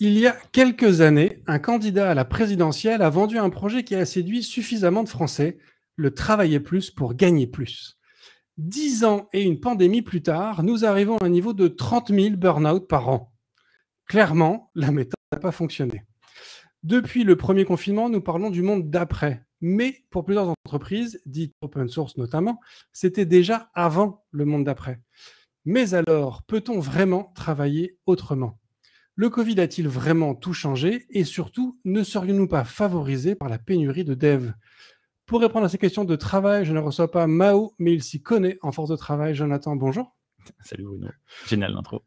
Il y a quelques années, un candidat à la présidentielle a vendu un projet qui a séduit suffisamment de Français, le travailler plus pour gagner plus. Dix ans et une pandémie plus tard, nous arrivons à un niveau de 30 000 burn-out par an. Clairement, la méthode n'a pas fonctionné. Depuis le premier confinement, nous parlons du monde d'après. Mais pour plusieurs entreprises, dites open source notamment, c'était déjà avant le monde d'après. Mais alors, peut-on vraiment travailler autrement? Le Covid a-t-il vraiment tout changé Et surtout, ne serions-nous pas favorisés par la pénurie de dev? Pour répondre à ces questions de travail, je ne reçois pas Mao, mais il s'y connaît en force de travail. Jonathan, bonjour. Salut Bruno. Génial l'intro.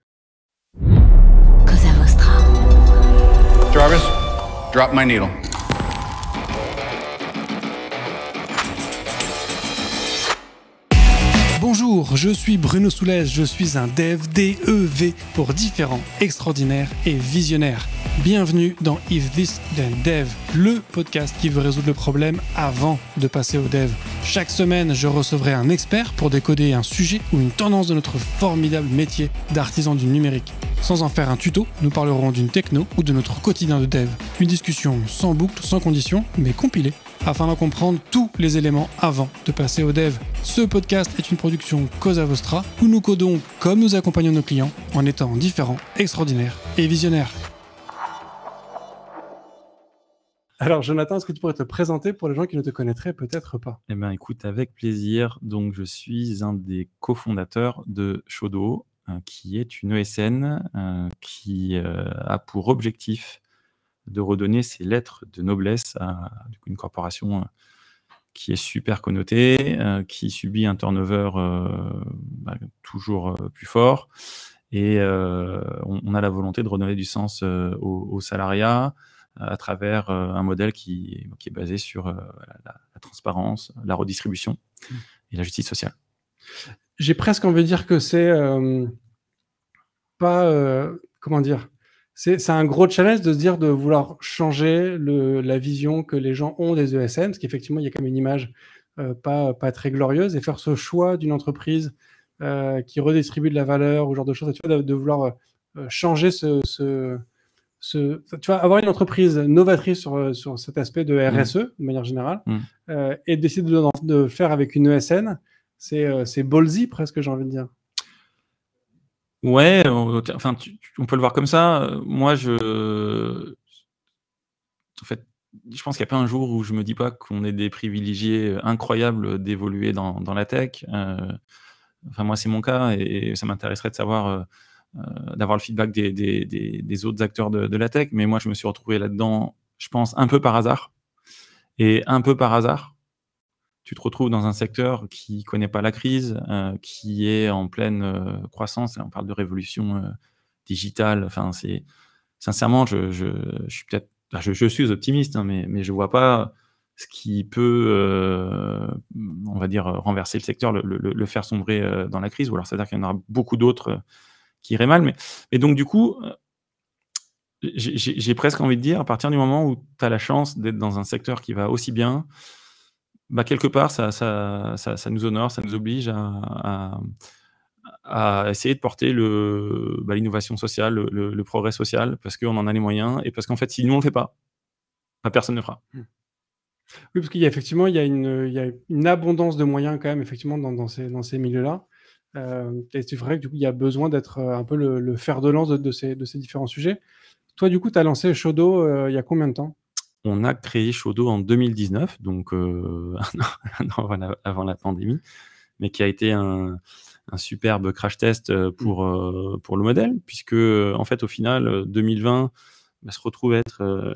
Cosa Vostra. Jarvis, drop my needle. Bonjour, je suis Bruno Soulez, je suis un dev DEV pour différents, extraordinaires et visionnaires. Bienvenue dans If This Then Dev, le podcast qui veut résoudre le problème avant de passer au dev. Chaque semaine, je recevrai un expert pour décoder un sujet ou une tendance de notre formidable métier d'artisan du numérique. Sans en faire un tuto, nous parlerons d'une techno ou de notre quotidien de dev. Une discussion sans boucle, sans condition, mais compilée afin d'en comprendre tous les éléments avant de passer au dev. Ce podcast est une production Cosa Vostra où nous codons comme nous accompagnons nos clients en étant différents, extraordinaires et visionnaires. Alors Jonathan, est-ce que tu pourrais te présenter pour les gens qui ne te connaîtraient peut-être pas? Eh bien écoute, avec plaisir. Donc je suis un des cofondateurs de Shodo, euh, qui est une ESN euh, qui euh, a pour objectif de redonner ses lettres de noblesse à une corporation qui est super connotée, qui subit un turnover bah, toujours plus fort. Et on, a la volonté de redonner du sens au, salariat à travers un modèle qui, est basé sur la, transparence, la redistribution et la justice sociale. J'ai presque envie de dire que c'est pas, comment dire, c'est un gros challenge de se dire de vouloir changer le, la vision que les gens ont des ESN, parce qu'effectivement, il y a quand même une image euh, pas, pas très glorieuse, et faire ce choix d'une entreprise euh, qui redistribue de la valeur ou genre de choses, tu vois, de, vouloir euh, changer ce, ce, ce, Tu vois, avoir une entreprise novatrice sur, sur cet aspect de RSE, mmh. de manière générale, mmh. et décider de, de, faire avec une ESN, c'est ballsy presque, j'ai envie de dire. Ouais, enfin, on peut le voir comme ça. Moi, je en fait, je pense qu'il n'y a pas un jour où je me dis pas qu'on est des privilégiés, incroyables d'évoluer dans la tech. Euh, enfin, moi, c'est mon cas et ça m'intéresserait de savoir, euh, euh, d'avoir le feedback des autres acteurs de de la tech. Mais moi, je me suis retrouvé là-dedans, je pense, un peu par hasard et un peu par hasard tu te retrouves dans un secteur qui connaît pas la crise, euh, qui est en pleine euh, croissance. on parle de révolution euh, digitale. Enfin, c'est sincèrement, je, suis peut-être, je, suis optimiste, hein, mais, mais je vois pas ce qui peut, on va dire, renverser le secteur, le, faire sombrer dans la crise. Ou alors, c'est-à-dire qu'il y en aura beaucoup d'autres qui iraient mal. Mais, et donc, du coup, j'ai presque envie de dire, à partir du moment où tu as la chance d'être dans un secteur qui va aussi bien, bah, quelque part, ça, ça, ça, nous honore, ça nous oblige à, essayer de porter bah, l'innovation sociale, le, progrès social, parce qu'on en a les moyens, et parce qu'en fait, si nous, on ne le fait pas, bah, personne ne le fera. Mmh. Oui, parce qu'il y a effectivement il y a une, il y a une abondance de moyens quand même, effectivement, dans, dans ces, dans ces milieux-là. Euh, et c'est vrai que du coup, il y a besoin d'être euh, un peu le, fer de lance de, ces, de, ces, différents sujets. Toi, du coup, tu as lancé Shodo euh, il y a combien de temps? On a créé Shodo en 2019, donc euh, un an avant la pandémie, mais qui a été un, superbe crash test euh, pour, mmh. euh, pour le modèle, puisque en fait au final 2020 bah, se retrouve être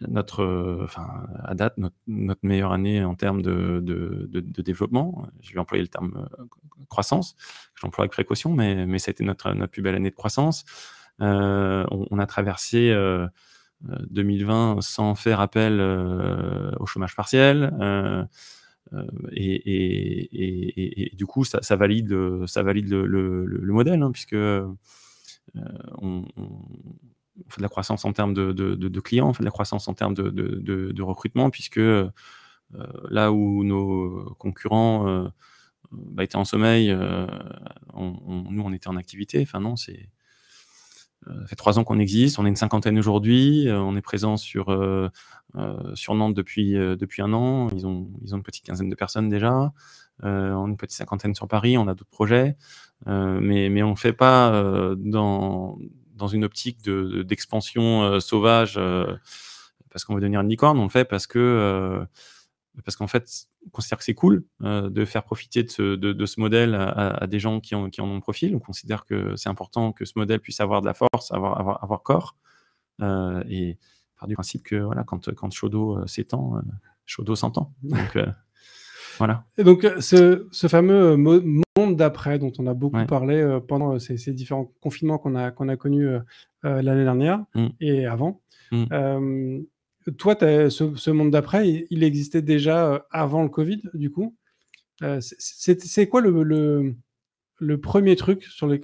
notre, enfin à date notre, meilleure année en termes de, développement. Je vais employer le terme croissance, j'emploie avec précaution, mais, mais ça a été notre, notre plus belle année de croissance. on, a traversé 2020 sans faire appel euh, au chômage partiel. Euh, euh, et, du coup, ça, valide, ça valide le, modèle, hein, puisque on, fait de la croissance en termes de, clients, on fait de la croissance en termes de, recrutement, puisque là où nos concurrents bah, étaient en sommeil, nous, on était en activité. Enfin, non, c'est ça fait trois ans qu'on existe, on est une cinquantaine aujourd'hui, on est présent sur, sur Nantes depuis, depuis un an, ils ont, ils ont une petite quinzaine de personnes déjà, on a une petite cinquantaine sur Paris, on a d'autres projets, mais, mais on ne fait pas dans, dans une optique d'expansion sauvage parce qu'on veut devenir une licorne, on le fait parce que parce qu'en fait, on considère que c'est cool euh, de faire profiter de ce, de, ce modèle à, des gens qui, ont, qui en ont profil. On considère que c'est important que ce modèle puisse avoir de la force, avoir, avoir, avoir corps. Euh, et par du principe que voilà, quand, quand Chaudot euh, s'étend, Chaudot s'entend. Donc voilà. Et donc ce, ce fameux monde d'après dont on a beaucoup parlé pendant ces, ces, différents confinements qu'on a, qu'on a connus l'année dernière mmh. et avant. Mmh toi, ce, monde d'après, il, existait déjà euh, avant le Covid, du coup. Euh, c'est quoi le, le, premier truc sur les.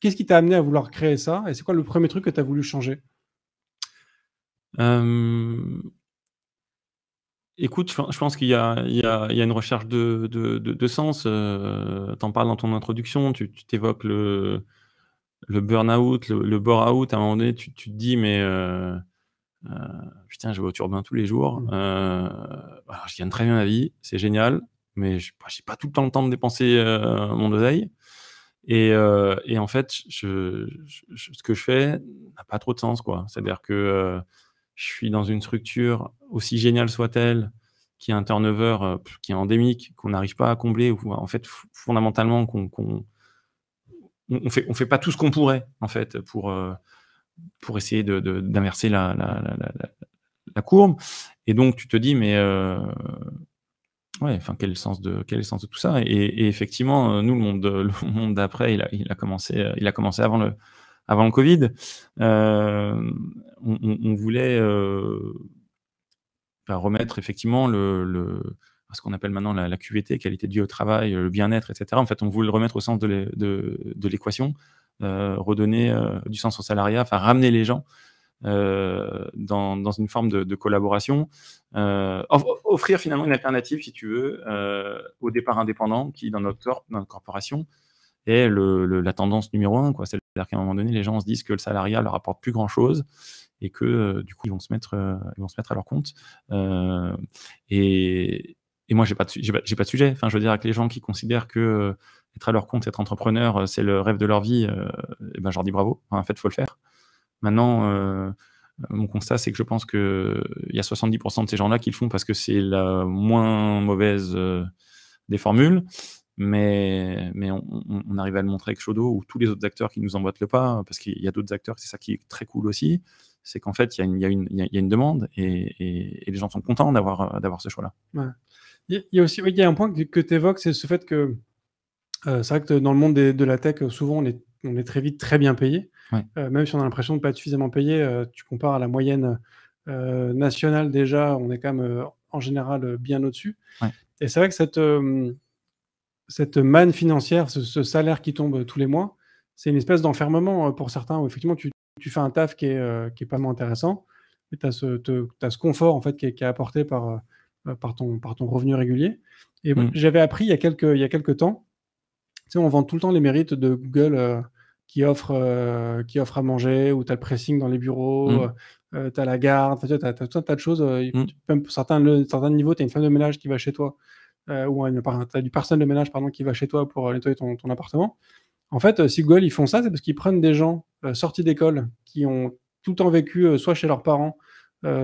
Qu'est-ce qui t'a amené à vouloir créer ça Et c'est quoi le premier truc que tu as voulu changer? Écoute, je, pense qu'il y, a une recherche de, sens. Euh, tu en parles dans ton introduction, tu t'évoques le, le burn-out, le, bore-out. À un moment donné, tu, te dis, mais euh, putain, je vais au turbin tous les jours. Mmh. Euh, je gagne très bien ma vie, c'est génial, mais je n'ai pas tout le temps le temps de dépenser euh, mon oseille. Et, et, en fait, je, ce que je fais n'a pas trop de sens. C'est-à-dire que je suis dans une structure, aussi géniale soit-elle, qui a un turnover qui est endémique, qu'on n'arrive pas à combler, ou en fait, fondamentalement, qu'on on fait, on fait pas tout ce qu'on pourrait, en fait, pour, pour essayer d'inverser de, la, la, la, courbe. Et donc, tu te dis, mais euh, ouais, enfin, quel sens de, quel est le sens de tout ça? Et, effectivement, euh, nous, le monde, le monde d'après, il a, il, a commencé, euh, il a commencé avant le, avant le Covid. On, voulait euh, remettre effectivement le, ce qu'on appelle maintenant la, QVT, qualité de vie au travail, le bien-être, etc. En fait, on voulait le remettre au sens de l'équation redonner euh, du sens au salariat, enfin ramener les gens euh, dans, dans, une forme de, collaboration, offrir finalement une alternative, si tu veux, au départ indépendant qui, dans notre, corps, dans notre corporation, est le, la tendance numéro un. C'est-à-dire qu'à un moment donné, les gens se disent que le salariat leur apporte plus grand-chose et que du coup, ils vont se mettre, ils vont se mettre à leur compte. et, et moi, j'ai pas, pas, pas, de sujet. Enfin, je veux dire, avec les gens qui considèrent que être à leur compte, être entrepreneur, euh, c'est le rêve de leur vie, et euh, eh ben, je leur dis bravo. en fait, faut le faire. Maintenant, euh, mon constat, c'est que je pense qu'il y a 70% de ces gens-là qui le font parce que c'est la moins mauvaise des formules. Mais, mais on, arrive à le montrer avec Shodo ou tous les autres acteurs qui nous emboîtent le pas, parce qu'il y a d'autres acteurs, c'est ça qui est très cool aussi, c'est qu'en fait, il y, a une demande et, les gens sont contents d'avoir ce choix-là. Il y a aussi il y a un point que tu évoques, c'est ce fait que euh, c'est vrai que dans le monde de la tech, souvent, on est, on est très vite très bien payé. Euh, même si on a l'impression de ne pas être suffisamment payé, euh, tu compares à la moyenne nationale déjà, on est quand même en général bien au-dessus. Et c'est vrai que cette, cette manne financière, ce, salaire qui tombe tous les mois, c'est une espèce d'enfermement pour certains où effectivement tu, tu, fais un taf qui est, qui est pas moins intéressant, mais tu as, ce confort en fait qui est, qui est apporté par, par, ton, par ton revenu régulier. Et mmh. j'avais appris il y a quelques, il y a quelques temps sais, on vend tout le temps les mérites de Google euh, qui, offre, euh, qui offre à manger, ou tu as le pressing dans les bureaux, mmh. euh, tu as la garde, tu as, tout un tas de choses. Mmh. Même pour certains, le, certains niveaux, tu as une femme de ménage qui va chez toi, ou tu as du personnel de ménage pardon, qui va chez toi pour nettoyer ton, ton appartement. En fait, si Google ils font ça, c'est parce qu'ils prennent des gens sortis d'école qui ont tout le temps vécu soit chez leurs parents,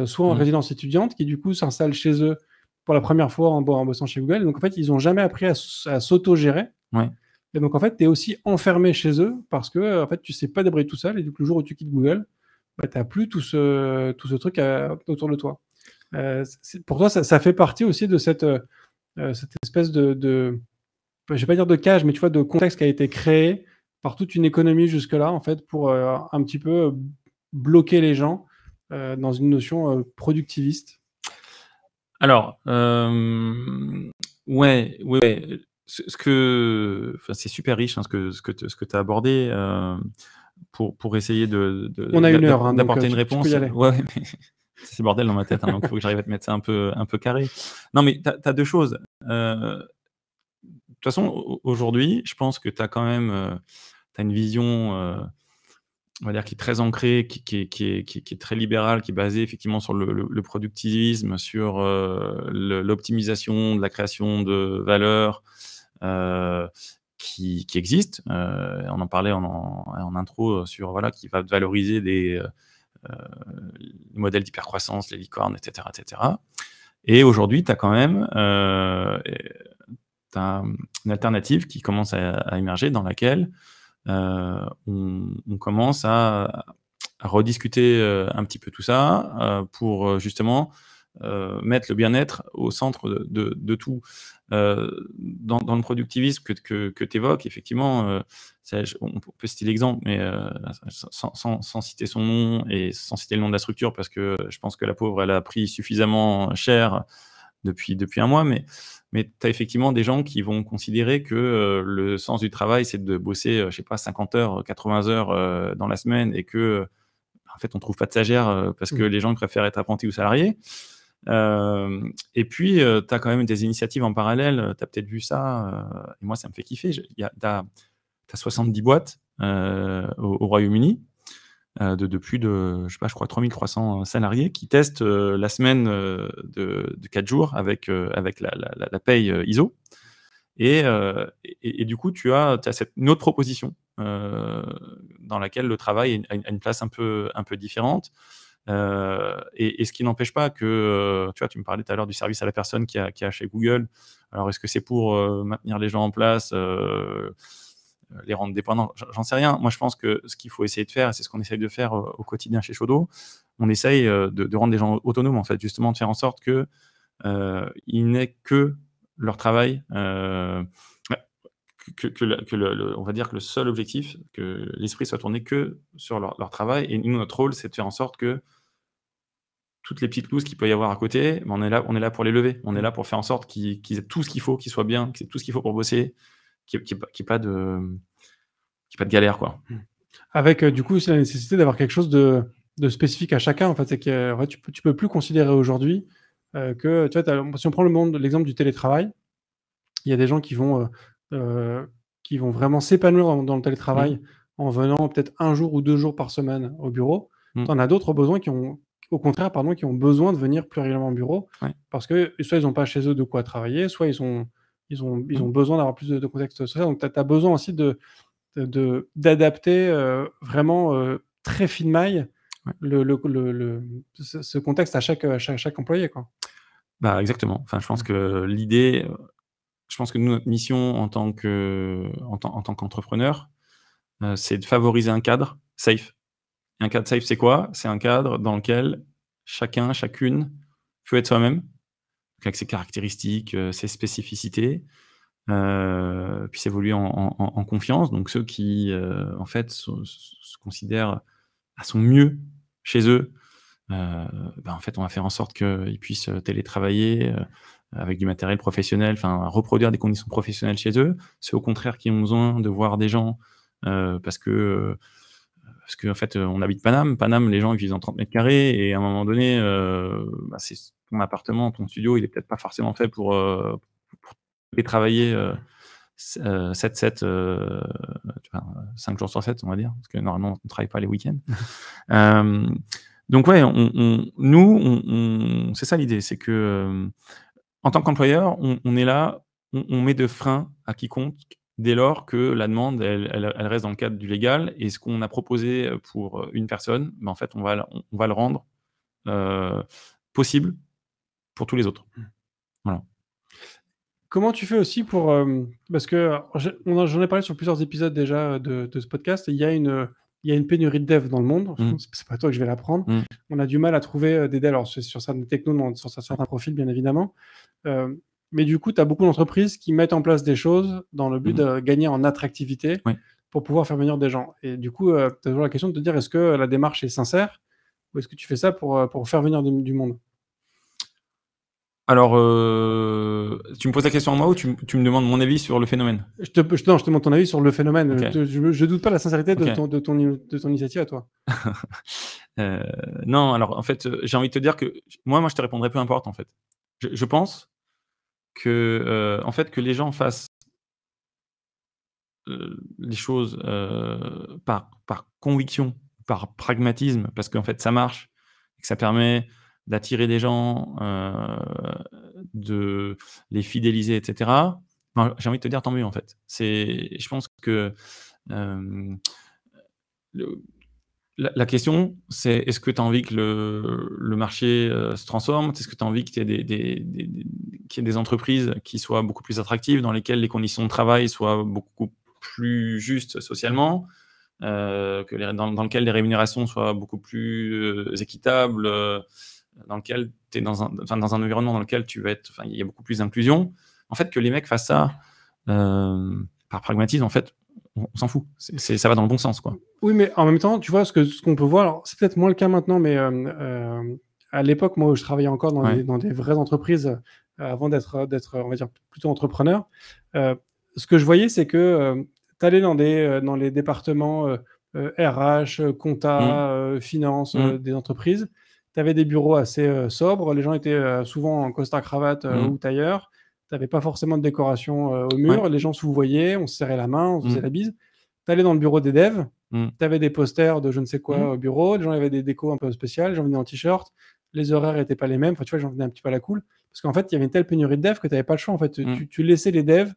soit en mmh. résidence étudiante, qui du coup s'installent chez eux pour la première fois en, bossant chez Google. donc en fait, ils n'ont jamais appris à, à s'auto-gérer. Ouais. Et donc, en fait, tu es aussi enfermé chez eux parce que en fait, tu sais pas débrouiller tout seul. Et coup, le jour où tu quittes Google, bah, tu n'as plus tout ce, tout ce truc autour de toi. Euh, pour toi, ça, fait partie aussi de cette, euh, cette espèce de, de, je vais pas dire de cage, mais tu vois, de contexte qui a été créé par toute une économie jusque-là, en fait, pour euh, un petit peu bloquer les gens dans une notion productiviste. Alors, ouais, ouais ce, que, enfin, c'est super riche hein, ce que ce que ce que tu as abordé euh, pour pour essayer de, on a une heure hein, d'apporter une réponse. Ouais, mais c'est bordel dans ma tête, hein, donc il faut que j'arrive à te mettre ça un peu un peu carré. Non, mais tu as, deux choses. Euh, de toute façon, aujourd'hui, je pense que tu as quand même euh, as une vision on va dire, qui est très ancré, qui, qui, qui, est, qui, est, très libéral, qui est basé effectivement sur le, le, productivisme, sur l'optimisation de la création de valeur, qui, qui, existe. on en parlait en, intro sur voilà, qui va valoriser des modèles d'hypercroissance, les licornes, etc. etc. Et aujourd'hui, tu as quand même euh, une alternative qui commence à, émerger dans laquelle euh, on, commence à, rediscuter euh, un petit peu tout ça euh, pour justement mettre le bien-être au centre de, de, tout. Dans, dans, le productivisme que, que, que tu évoques, effectivement, on peut citer l'exemple, mais sans, sans, sans, citer son nom et sans citer le nom de la structure, parce que je pense que la pauvre, elle a pris suffisamment cher depuis, depuis un mois, mais, mais tu as effectivement des gens qui vont considérer que euh, le sens du travail, c'est de bosser, euh, je sais pas, 50 heures, 80 heures euh, dans la semaine et que, en fait, on trouve pas de stagiaires parce que mmh. les gens préfèrent être apprentis ou salariés. Et puis, tu as quand même des initiatives en parallèle. Tu as peut-être vu ça. et moi, ça me fait kiffer. Tu as, 70 boîtes au Royaume-Uni euh, de, plus de, je sais pas, je crois 3300 salariés qui testent euh, la semaine euh, de, de, 4 jours avec, avec la, paye ISO. Et, du coup, tu as, cette, une autre proposition dans laquelle le travail a une, place un peu, un peu différente. Et, ce qui n'empêche pas que, tu vois, tu me parlais tout à l'heure du service à la personne qui a, chez Google. Alors, est-ce que c'est pour maintenir les gens en place euh, les rendre dépendants, j'en sais rien. Moi, je pense que ce qu'il faut essayer de faire, et c'est ce qu'on essaye de faire euh, au quotidien chez Chaudot, on essaye euh, de, rendre les gens autonomes, en fait, justement, de faire en sorte que il n'ait que leur travail, que, le, on va dire que le seul objectif, que l'esprit soit tourné que sur leur, travail. Et nous, notre rôle, c'est de faire en sorte que toutes les petites looses qu'il peut y avoir à côté, on, est là, on est là pour les lever. On est là pour faire en sorte qu'ils aient tout ce qu'il faut, qu'ils soient bien, qu'ils aient tout ce qu'il faut pour bosser, qu'il n'y ait, pas de, pas de galère. Quoi. Mmh. Avec, euh, du coup, c'est la nécessité d'avoir quelque chose de, de, spécifique à chacun. En fait, c'est que tu peux, tu peux plus considérer aujourd'hui euh, que, tu vois, si on prend le monde, l'exemple du télétravail, il y a des gens qui vont, euh, qui vont vraiment s'épanouir dans, le télétravail mmh. en venant peut-être un jour ou deux jours par semaine au bureau. Mmh. Tu en as d'autres besoins qui ont, au contraire, pardon, qui ont besoin de venir plus régulièrement au bureau parce que soit ils n'ont pas chez eux de quoi travailler, soit ils ont ils ont, ils ont mmh. besoin d'avoir plus de, contexte social. Donc, tu as, besoin aussi de, d'adapter euh, vraiment euh, très fine maille le, le, ce contexte à chaque, à chaque, employé. Quoi. Bah, exactement. Enfin, je pense que l'idée, je pense que notre mission en tant, que, en, en tant qu'entrepreneur, euh, c'est de favoriser un cadre safe. Un cadre safe, c'est quoi? C'est un cadre dans lequel chacun, chacune peut être soi-même, avec ses caractéristiques, euh, ses spécificités, euh, puis évoluer en, confiance. Donc ceux qui, euh, en fait, se, considèrent à son mieux chez eux, ben, en fait, on va faire en sorte qu'ils puissent télétravailler avec du matériel professionnel, enfin, reproduire des conditions professionnelles chez eux. Ceux, au contraire, qui ont besoin de voir des gens parce que parce qu'en fait, on habite Paname. Paname, les gens ils vivent en 30 mètres carrés et à un moment donné, bah, c'est ton appartement, ton studio, il est peut-être pas forcément fait pour, euh, travailler 7-7, euh, 5 euh, jours sur 7, on va dire, parce que normalement, on ne travaille pas les week-ends. donc, ouais, on, nous, c'est ça l'idée, c'est que en tant qu'employeur, on, est là, on, met de freins à quiconque dès lors que la demande, elle, elle, reste dans le cadre du légal. Et ce qu'on a proposé pour une personne, ben, en fait, on va, on, va le rendre possible pour tous les autres. Mmh. Voilà. Comment tu fais aussi pour. Euh, parce que j'en ai parlé sur plusieurs épisodes déjà de, ce podcast, il y, a une, il y a une pénurie de dev dans le monde. Mmh. C'est pas toi que je vais l'apprendre. Mmh. On a du mal à trouver euh, des devs, alors sur certaines technos, sur certains profils, bien évidemment. Euh, mais du coup, tu as beaucoup d'entreprises qui mettent en place des choses dans le but de gagner en attractivité pour pouvoir faire venir des gens. Et du coup, tu as toujours la question de te dire est-ce que la démarche est sincère ou est-ce que tu fais ça pour, pour faire venir du monde? Alors, euh, tu me poses la question à moi ou tu, me demandes mon avis sur le phénomène? Je te, je, non, je te demande ton avis sur le phénomène. Je ne doute pas la sincérité de, ton, de, ton, de, ton, initiative à toi. euh, non, alors en fait, j'ai envie de te dire que moi, moi, je te répondrai peu importe en fait. Je, pense que, euh, en fait, que les gens fassent euh, les choses par, par conviction par pragmatisme, parce qu'en fait, ça marche, que ça permet d'attirer des gens, euh, de les fidéliser, etc. J'ai envie de te dire tant mieux en fait. Je pense que euh, la, question, c'est est-ce que tu as envie que le, marché euh, se transforme? Est-ce que tu as envie qu'il y, ait des, des entreprises qui soient beaucoup plus attractives, dans lesquelles les conditions de travail soient beaucoup plus justes socialement euh, dans, dans, lequel les rémunérations soient beaucoup plus équitables, dans lequel tu dans un, environnement dans lequel tu il y a beaucoup plus d'inclusion? En fait, que les mecs fassent ça euh, par pragmatisme, en fait, on, s'en fout. Ça va dans le bon sens, quoi. Oui, mais en même temps, tu vois, ce, qu'on peut voir, c'est peut-être moins le cas maintenant, mais euh, euh, à l'époque, moi, où je travaillais encore dans, des, dans des, vraies entreprises, avant d'être, d'être, on va dire, plutôt entrepreneur, ce que je voyais, c'est que tu allais dans, des, dans les départements RH, compta, mmh. finance mmh. des entreprises, tu avais des bureaux assez sobres, les gens étaient souvent en costard-cravate mmh. ou tailleur, tu n'avais pas forcément de décoration au mur, les gens se vous voyaient, on se serrait la main, on se faisait mmh. la bise. Tu allais dans le bureau des devs, mmh. tu avais des posters de je ne sais quoi au bureau, les gens avaient des décos un peu spéciales, les gens venaient en t-shirt, les horaires n'étaient pas les mêmes, enfin, tu vois, les gens venaient un petit peu à la cool, parce qu'en fait, il y avait une telle pénurie de devs que tu n'avais pas le choix, en fait, tu, laissais les devs,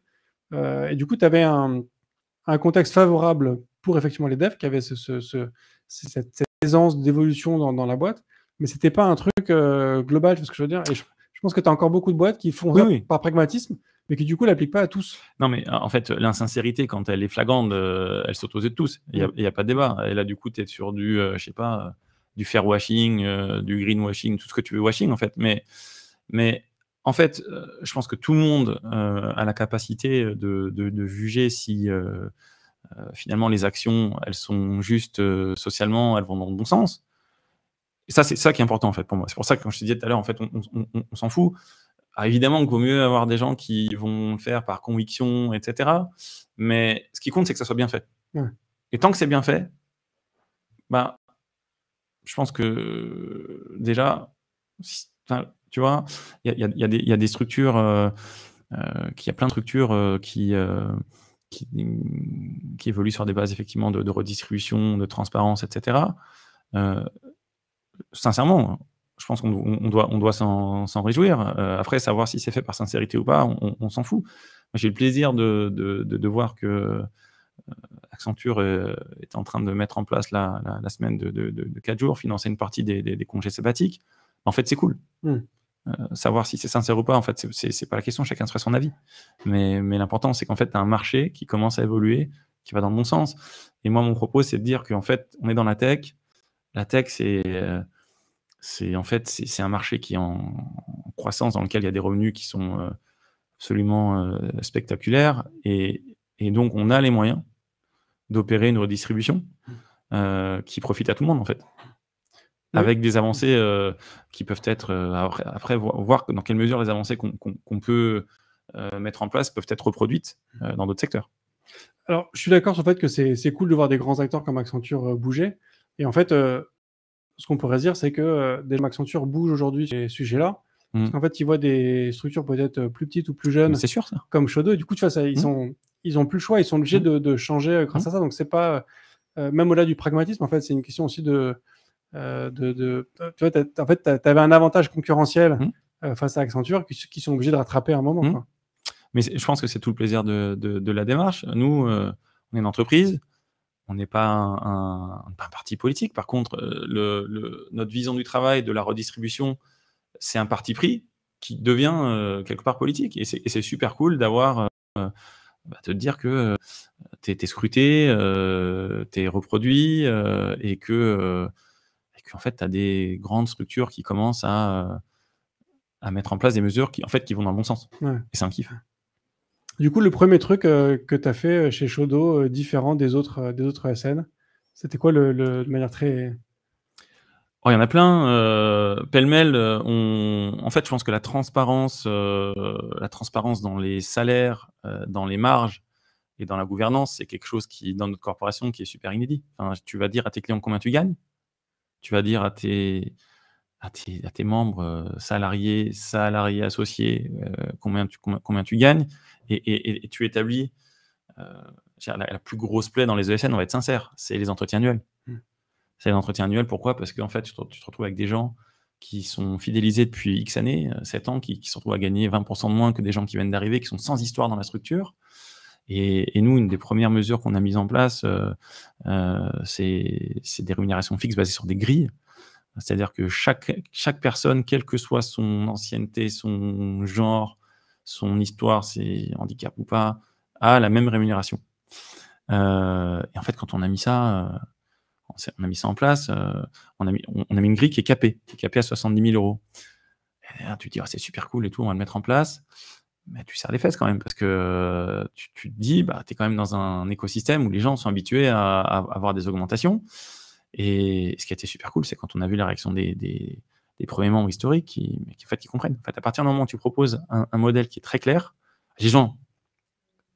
et du coup, tu avais un, contexte favorable pour effectivement les devs qui avaient cette, aisance d'évolution dans, la boîte mais c'était pas un truc euh, global, ce que je veux dire? Et je, pense que tu as encore beaucoup de boîtes qui font ça par pragmatisme, mais qui du coup l'appliquent pas à tous. Non, mais en fait, l'insincérité, quand elle est flagrante, euh, elle saute aux yeux de tous. Il n'y a, pas de débat. Et là, du coup, tu es sur du, euh, je sais pas, du fair washing, du green washing, tout ce que tu veux washing, en fait. Mais, mais en fait, je pense que tout le monde a la capacité de, de, de juger si finalement les actions, elles sont justes socialement, elles vont dans le bon sens. Et ça, c'est ça qui est important en fait pour moi. C'est pour ça que quand je te disais tout à l'heure, en fait, on, s'en fout. évidemment qu'il vaut mieux avoir des gens qui vont le faire par conviction, etc. Mais ce qui compte, c'est que ça soit bien fait. Et tant que c'est bien fait, bah, je pense que déjà, tu vois, il y, y, a des structures, euh, euh, il y a plein de structures euh, qui, qui, qui, évoluent sur des bases effectivement de, de redistribution, de transparence, etc sincèrement, je pense qu'on doit, on doit s'en réjouir. Euh, après, savoir si c'est fait par sincérité ou pas, on, s'en fout. J'ai le plaisir de, de, de, voir que euh, Accenture euh, est en train de mettre en place la, la, semaine de, de, 4 jours, financer une partie des, des, congés sabbatiques. En fait, c'est cool. Hmm. savoir si c'est sincère ou pas, en fait, c'est pas la question, chacun se fait son avis. Mais, mais l'important, c'est qu'en fait, tu as un marché qui commence à évoluer, qui va dans le bon sens. Et moi, mon propos, c'est de dire qu'en fait, on est dans la tech, la tech, c'est euh, en fait c'est un marché qui est en, croissance, dans lequel il y a des revenus qui sont euh, absolument euh, spectaculaires, et, donc on a les moyens d'opérer une redistribution qui profite à tout le monde en fait, avec des avancées qui peuvent être après, voir dans quelle mesure les avancées qu'on peut mettre en place peuvent être reproduites dans d'autres secteurs. Alors, je suis d'accord sur le fait que c'est cool de voir des grands acteurs comme Accenture bouger. Et en fait, euh, ce qu'on pourrait dire, c'est que euh, des Accenture bouge aujourd'hui sur ces sujets-là. Mmh. Parce qu'en fait, ils voient des structures peut-être euh, plus petites ou plus jeunes. C'est sûr, ça. Comme Shodo. Et du coup, tu vois, ça, ils, mmh. sont, ils ont plus le choix. Ils sont obligés mmh. de, changer grâce à ça. Donc, c'est pas. même au-delà du pragmatisme, en fait, c'est une question aussi de. de, de tu vois, en fait, tu avais un avantage concurrentiel face à Accenture qui, sont obligés de rattraper à un moment. Mais je pense que c'est tout le plaisir de, de la démarche. Nous, on est une entreprise on n'est pas un, parti politique. Par contre, euh, notre vision du travail, de la redistribution, c'est un parti pris qui devient euh, quelque part politique. Et c'est super cool d'avoir, euh, bah, te dire que tu es, scruté, tu es reproduit et que, en fait, tu as des grandes structures qui commencent à, à, mettre en place des mesures qui, en fait, qui vont dans le bon sens. Et c'est un kiff. Du coup, le premier truc euh, que tu as fait euh, chez Shodo, euh, différent des autres, des autres SN, c'était quoi le, de manière très. Oh, il y en a plein. Pêle-mêle, en fait, je pense que la transparence, la transparence dans les salaires, dans les marges et dans la gouvernance, c'est quelque chose qui, dans notre corporation, qui est super inédit. tu vas dire à tes clients combien tu gagnes. Tu vas dire à tes, à tes, membres salariés, salariés associés, combien, tu, combien tu gagnes et, tu établis euh, la, plus grosse plaie dans les ESN, on va être sincère, c'est les entretiens annuels. Hmm. c'est l'entretien annuel. Pourquoi? Parce qu'en fait, tu te, tu te retrouves avec des gens qui sont fidélisés depuis X années, 7 ans, qui, qui se retrouvent à gagner 20% de moins que des gens qui viennent d'arriver, qui sont sans histoire dans la structure. Et, et nous, une des premières mesures qu'on a mises en place, euh, euh, c'est des rémunérations fixes basées sur des grilles. C'est-à-dire que chaque, chaque personne, quelle que soit son ancienneté, son genre, son histoire, ses handicap ou pas, a la même rémunération. Euh, et en fait, quand on a mis ça, euh, on, a mis ça en place, euh, on, a mis, on, a mis une grille qui est capée, qui est capée à 70 000 euros. Tu te dis, Ah, c'est super cool et tout, on va le mettre en place. Mais tu serres les fesses quand même, parce que tu, te dis, bah, tu es quand même dans un écosystème où les gens sont habitués à avoir des augmentations. Et ce qui a été super cool, c'est quand on a vu la réaction des, premiers membres historiques qui, en fait, comprennent. En fait, à partir du moment où tu proposes un, modèle qui est très clair, les gens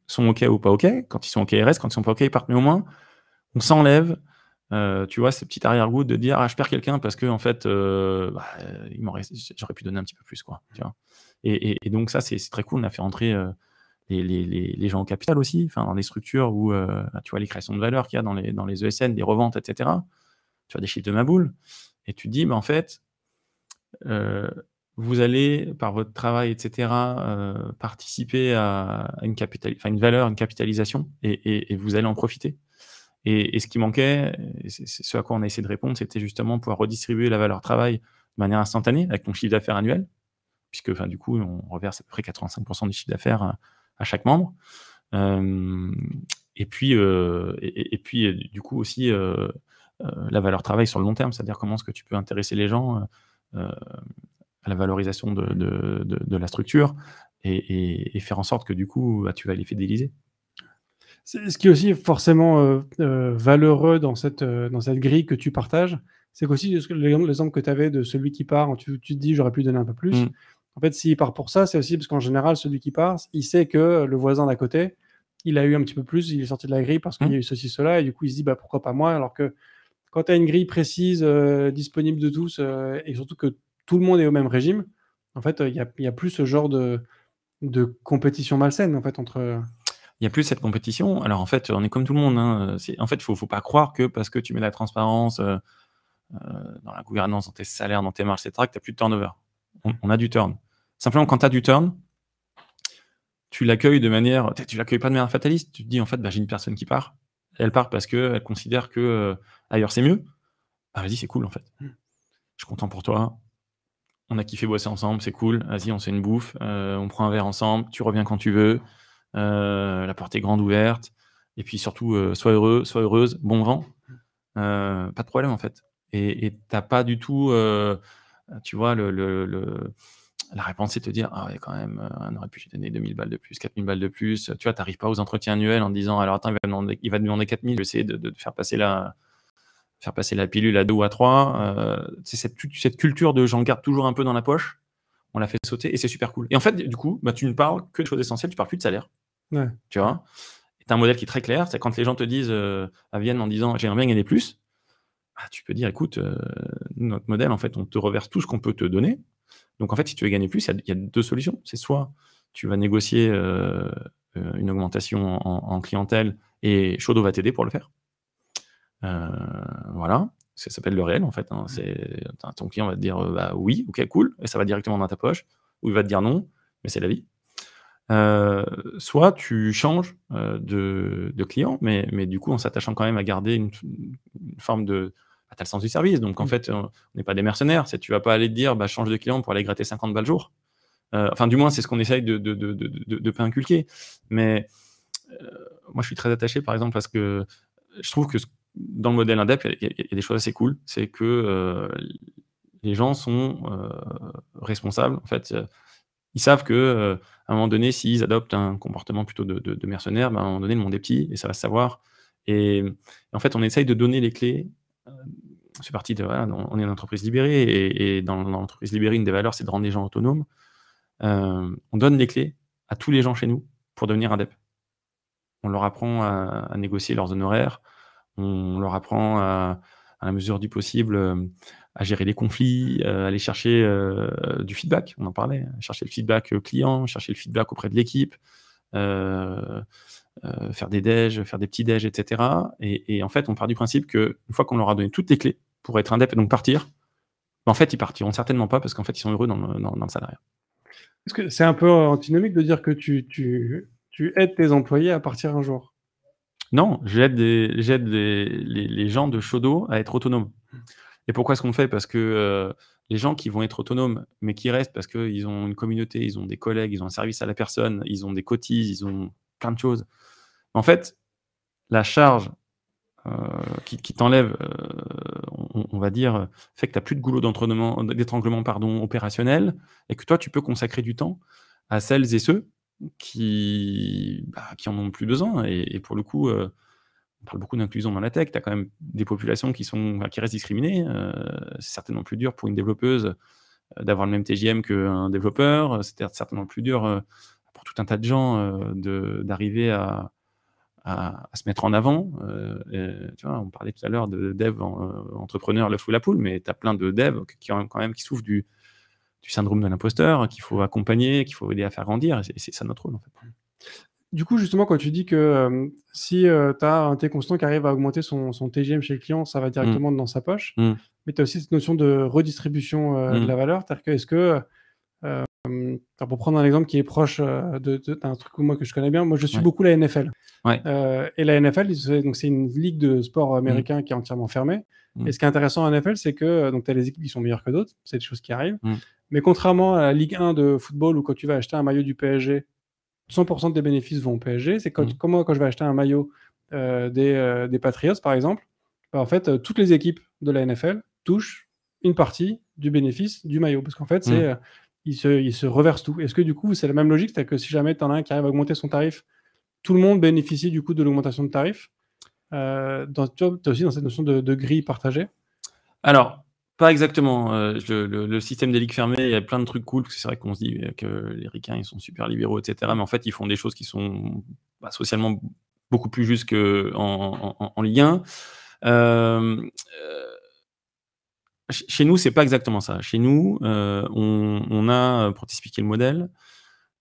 sont OK ou pas OK. Quand ils sont OK, ils restent. Quand ils sont pas OK, ils partent. Mais au moins, on s'enlève, euh, tu vois, ce petit arrière-goût de dire, ah, je perds quelqu'un parce que, en fait, euh, bah, euh, j'aurais pu donner un petit peu plus, quoi. Et, donc, ça, c'est très cool. On a fait rentrer les, gens au capital aussi, enfin, dans les structures où, tu vois, les créations de valeur qu'il y a dans les, dans les ESN, des reventes, etc. Tu as des chiffres de ma boule. Et tu te dis, bah, en fait, euh, vous allez, par votre travail, etc., euh, participer à une, une valeur, une capitalisation, et, vous allez en profiter. Et, ce qui manquait, ce à quoi on a essayé de répondre, c'était justement pouvoir redistribuer la valeur travail de manière instantanée avec ton chiffre d'affaires annuel, puisque du coup, on reverse à peu près 85% du chiffre d'affaires à, à chaque membre. Euh, et puis, euh, et, puis euh, du coup aussi euh, euh, la valeur travail sur le long terme, c'est-à-dire comment est-ce que tu peux intéresser les gens euh, à la valorisation de, de- de- de la structure et, et- et faire en sorte que du coup, bah, tu vas les fidéliser. C'est- Ce qui est aussi forcément euh, euh, valeureux dans cette, euh, dans cette grille que tu partages, c'est qu'aussi l'exemple que tu avais de celui qui part, tu, tu te dis j'aurais pu donner un peu plus. Mm. En fait, s'il part pour ça, c'est aussi parce qu'en général, celui qui part, il sait que le voisin d'à côté, il a eu un petit peu plus, il est sorti de la grille parce qu'il y a eu ceci, cela, et du coup, il se dit bah, pourquoi pas moi Alors que quand tu as une grille précise, euh, disponible de tous, euh, et surtout que tout le monde est au même régime, en fait, il n'y a, plus ce genre de, compétition malsaine en fait, entre. Il n'y a plus cette compétition. Alors en fait, on est comme tout le monde. hein. En fait, il faut, faut pas croire que parce que tu mets la transparence euh, dans la gouvernance, dans tes salaires, dans tes marges, etc., que tu n'as plus de turnover. On, a du turn. Simplement, quand tu as du turn, tu l'accueilles de manière. Tu l'accueilles pas de manière fataliste. Tu te dis, en fait, bah, j'ai une personne qui part. Elle part parce qu'elle considère que ailleurs c'est mieux. Bah, vas-y, c'est cool en fait. Mm. Je suis content pour toi. On a kiffé bosser ensemble, c'est cool. Vas-y, on se fait une bouffe. euh, on prend un verre ensemble. Tu reviens quand tu veux. Euh, la porte est grande ouverte. Et puis surtout, euh, sois heureux, sois heureuse, bon vent. Pas de problème en fait. Et t'as pas du tout, tu vois, le, le- le- la réponse c'est de te dire, ah ouais, quand même, on aurait pu donner 2000 balles de plus, 4000 balles de plus. Tu vois, t'arrives pas aux entretiens annuels en te disant, alors attends, il va, demander, il va te demander 4000, je vais essayer de, de faire passer la faire passer la pilule à 2 ou à 3. c'est cette, cette culture de j'en garde toujours un peu dans la poche. On l'a fait sauter et c'est super cool. Et en fait, du coup, bah, tu ne parles que de choses essentielles, tu parles plus de salaire. Ouais. Tu vois? Tu as un modèle qui est très clair. C'est quand les gens te disent, euh, à Vienne en disant j'aimerais bien gagner plus, bah, tu peux dire écoute, euh, notre modèle, en fait, on te reverse tout ce qu'on peut te donner. Donc, en fait, si tu veux gagner plus, il y a- il y, a deux solutions. C'est soit tu vas négocier euh, euh, une augmentation en, en clientèle et Shodo va t'aider pour le faire. Euh, voilà. Ça s'appelle le réel, en fait. hein. C'est, ton client va te dire euh, bah, oui, ok, cool, et ça va directement dans ta poche, ou il va te dire non, mais c'est la vie. Euh, soit tu changes euh, de, de client, mais, mais du coup en s'attachant quand même à garder une, une forme de. Bah, tu as le sens du service. Donc en Mm. fait, on n'est pas des mercenaires. C'est, tu vas pas aller te dire bah, change de client pour aller gratter 50 balles le jour. Euh, enfin, du moins, c'est ce qu'on essaye de ne de, de, pas inculquer. Mais moi, je suis très attaché, par exemple, parce que je trouve que ce- dans le modèle INDEP, il y, a- des choses assez cool. C'est que euh, les gens sont euh, responsables. En fait, ils savent que euh, à un moment donné, s'ils adoptent un comportement plutôt de, de, mercenaire, ben, à un moment donné, le monde est petit et ça va se savoir. Et, en fait, on essaye de donner les clés. C'est parti de. On est une entreprise libérée et, dans, l'entreprise libérée, une des valeurs, c'est de rendre les gens autonomes. On donne les clés à tous les gens chez nous pour devenir adepte. On leur apprend à, à négocier leurs honoraires. On leur apprend à, la mesure du possible euh, à gérer les conflits, euh, aller chercher euh, du feedback, on en parlait, chercher le feedback euh, client, chercher le feedback auprès de l'équipe, faire des déj, faire des petits déj, etc. Et, en fait, on part du principe qu'une fois qu'on leur a donné toutes les clés pour être indep et donc partir, ben, en fait, ils partiront certainement pas parce qu'en fait, ils sont heureux dans le, salariat. Est-ce que c'est un peu antinomique de dire que tu, tu aides tes employés à partir un jour? Non, j'aide les, gens de Shodo à être autonomes. Et pourquoi est-ce qu'on fait? Parce que euh, les gens qui vont être autonomes, mais qui restent parce qu'ils ont une communauté, ils ont des collègues, ils ont un service à la personne, ils ont des cotises, ils ont plein de choses. En fait, la charge euh, qui, t'enlève, euh, on, va dire, fait que tu n'as plus de goulot d'étranglement pardon, opérationnel et que toi, tu peux consacrer du temps à celles et ceux qui, bah, qui en ont plus besoin. Et, pour le coup, euh, on parle beaucoup d'inclusion dans la tech, tu as quand même des populations qui, sont, qui restent discriminées. c'est certainement plus dur pour une développeuse d'avoir le même TGM qu'un développeur. C'est certainement plus dur pour tout un tas de gens euh, d'arriver à, à, se mettre en avant. Euh, tu vois, on parlait tout à l'heure de dev en, euh, entrepreneur, le fou la poule, mais tu as plein de devs qui, quand même, qui souffrent du, du syndrome de l'imposteur, qu'il faut accompagner, qu'il faut aider à faire grandir. Et c'est ça notre rôle, en fait. Du coup, justement, quand tu dis que si tu as un T constant qui arrive à augmenter son, son, TGM chez le client, ça va directement mmh. dans sa poche. Mmh. Mais tu as aussi cette notion de redistribution de mmh. la valeur. C'est-à-dire que est-ce que pour prendre un exemple qui est proche euh, d'un truc moi que je connais bien, moi je suis beaucoup la NFL. Euh, et la NFL, c'est une ligue de sport américain qui est entièrement fermée. Et ce qui est intéressant en NFL, c'est que tu as les équipes qui sont meilleures que d'autres, c'est des choses qui arrivent. Mais contrairement à la Ligue 1 de football où quand tu vas acheter un maillot du PSG, 100% des bénéfices vont au PSG. C'est quand, comme moi quand je vais acheter un maillot euh, des, des, Patriots par exemple, bah, en fait, toutes les équipes de la NFL touchent une partie du bénéfice du maillot. Parce qu'en fait, c'est il se, reverse tout. Est-ce que du coup, c'est la même logique? C'est-à-dire que si jamais tu en as un qui arrive à augmenter son tarif, tout le monde bénéficie du coup de l'augmentation de tarif euh, Tu as aussi dans cette notion de, grille partagée? Alors, pas exactement. Euh, le, système des ligues fermées, il y a plein de trucs cool, c'est vrai qu'on se dit que les ricains, ils sont super libéraux, etc. Mais en fait, ils font des choses qui sont bah, socialement beaucoup plus justes qu'en en, en, lien. Euh, chez nous, c'est pas exactement ça. Chez nous, euh, on, a, pour t'expliquer le modèle,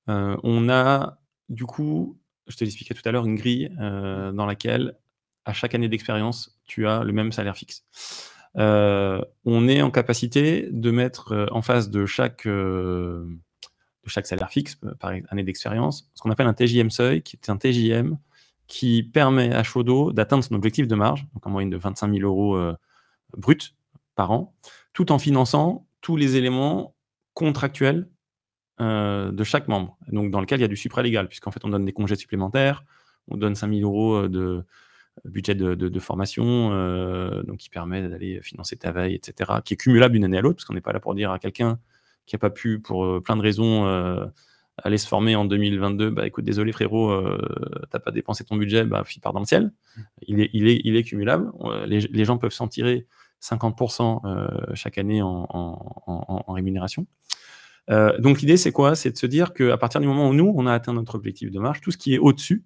euh, on a du coup, je te l'expliquais tout à l'heure, une grille euh, dans laquelle, à chaque année d'expérience, tu as le même salaire fixe. On est en capacité de mettre en face de chaque, chaque salaire fixe par année d'expérience ce qu'on appelle un TJM seuil, qui est un TJM qui permet à Shodo d'atteindre son objectif de marge, donc en moyenne de 25 000 euros brut par an, tout en finançant tous les éléments contractuels euh, de chaque membre, donc dans lequel il y a du supralégal, puisqu'en fait on donne des congés supplémentaires, on donne 5000 euros euh, de euh, budget de, formation, donc qui permet d'aller financer ta veille, etc., qui est cumulable d'une année à l'autre, parce qu'on n'est pas là pour dire à quelqu'un qui n'a pas pu, pour plein de raisons, aller se former en 2022, bah écoute, désolé frérot, t'as pas dépensé ton budget, bah part dans le ciel. Il est, cumulable. Les, gens peuvent s'en tirer 50% euh, chaque année en, rémunération. Euh, donc l'idée, c'est quoi? C'est de se dire qu'à partir du moment où nous, on a atteint notre objectif de marge, tout ce qui est au-dessus,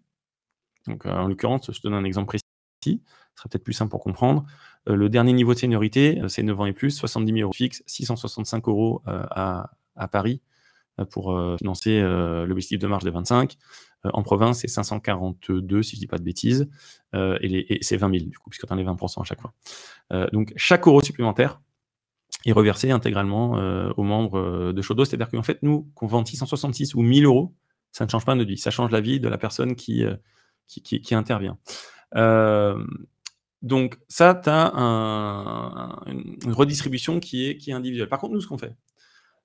donc euh, en l'occurrence, je donne un exemple précis, ce sera peut-être plus simple pour comprendre. le dernier niveau de seniorité, c'est 9 ans et plus, 70 000 euros fixes, 665 euros à, à, Paris pour financer l'objectif de marge de 25. Euh, en province, c'est 542, si je ne dis pas de bêtises, euh, et, c'est 20 000, du coup, puisque tu en es 20% à chaque fois. Euh, donc, chaque euro supplémentaire est reversé intégralement aux membres de Shodo. C'est-à-dire qu'en fait, nous, qu'on vende 666 ou 1000 euros, ça ne change pas notre vie. Ça change la vie de la personne qui, qui, intervient. Donc, ça, tu as une redistribution qui est, qui est individuelle. Par contre, nous, ce qu'on fait,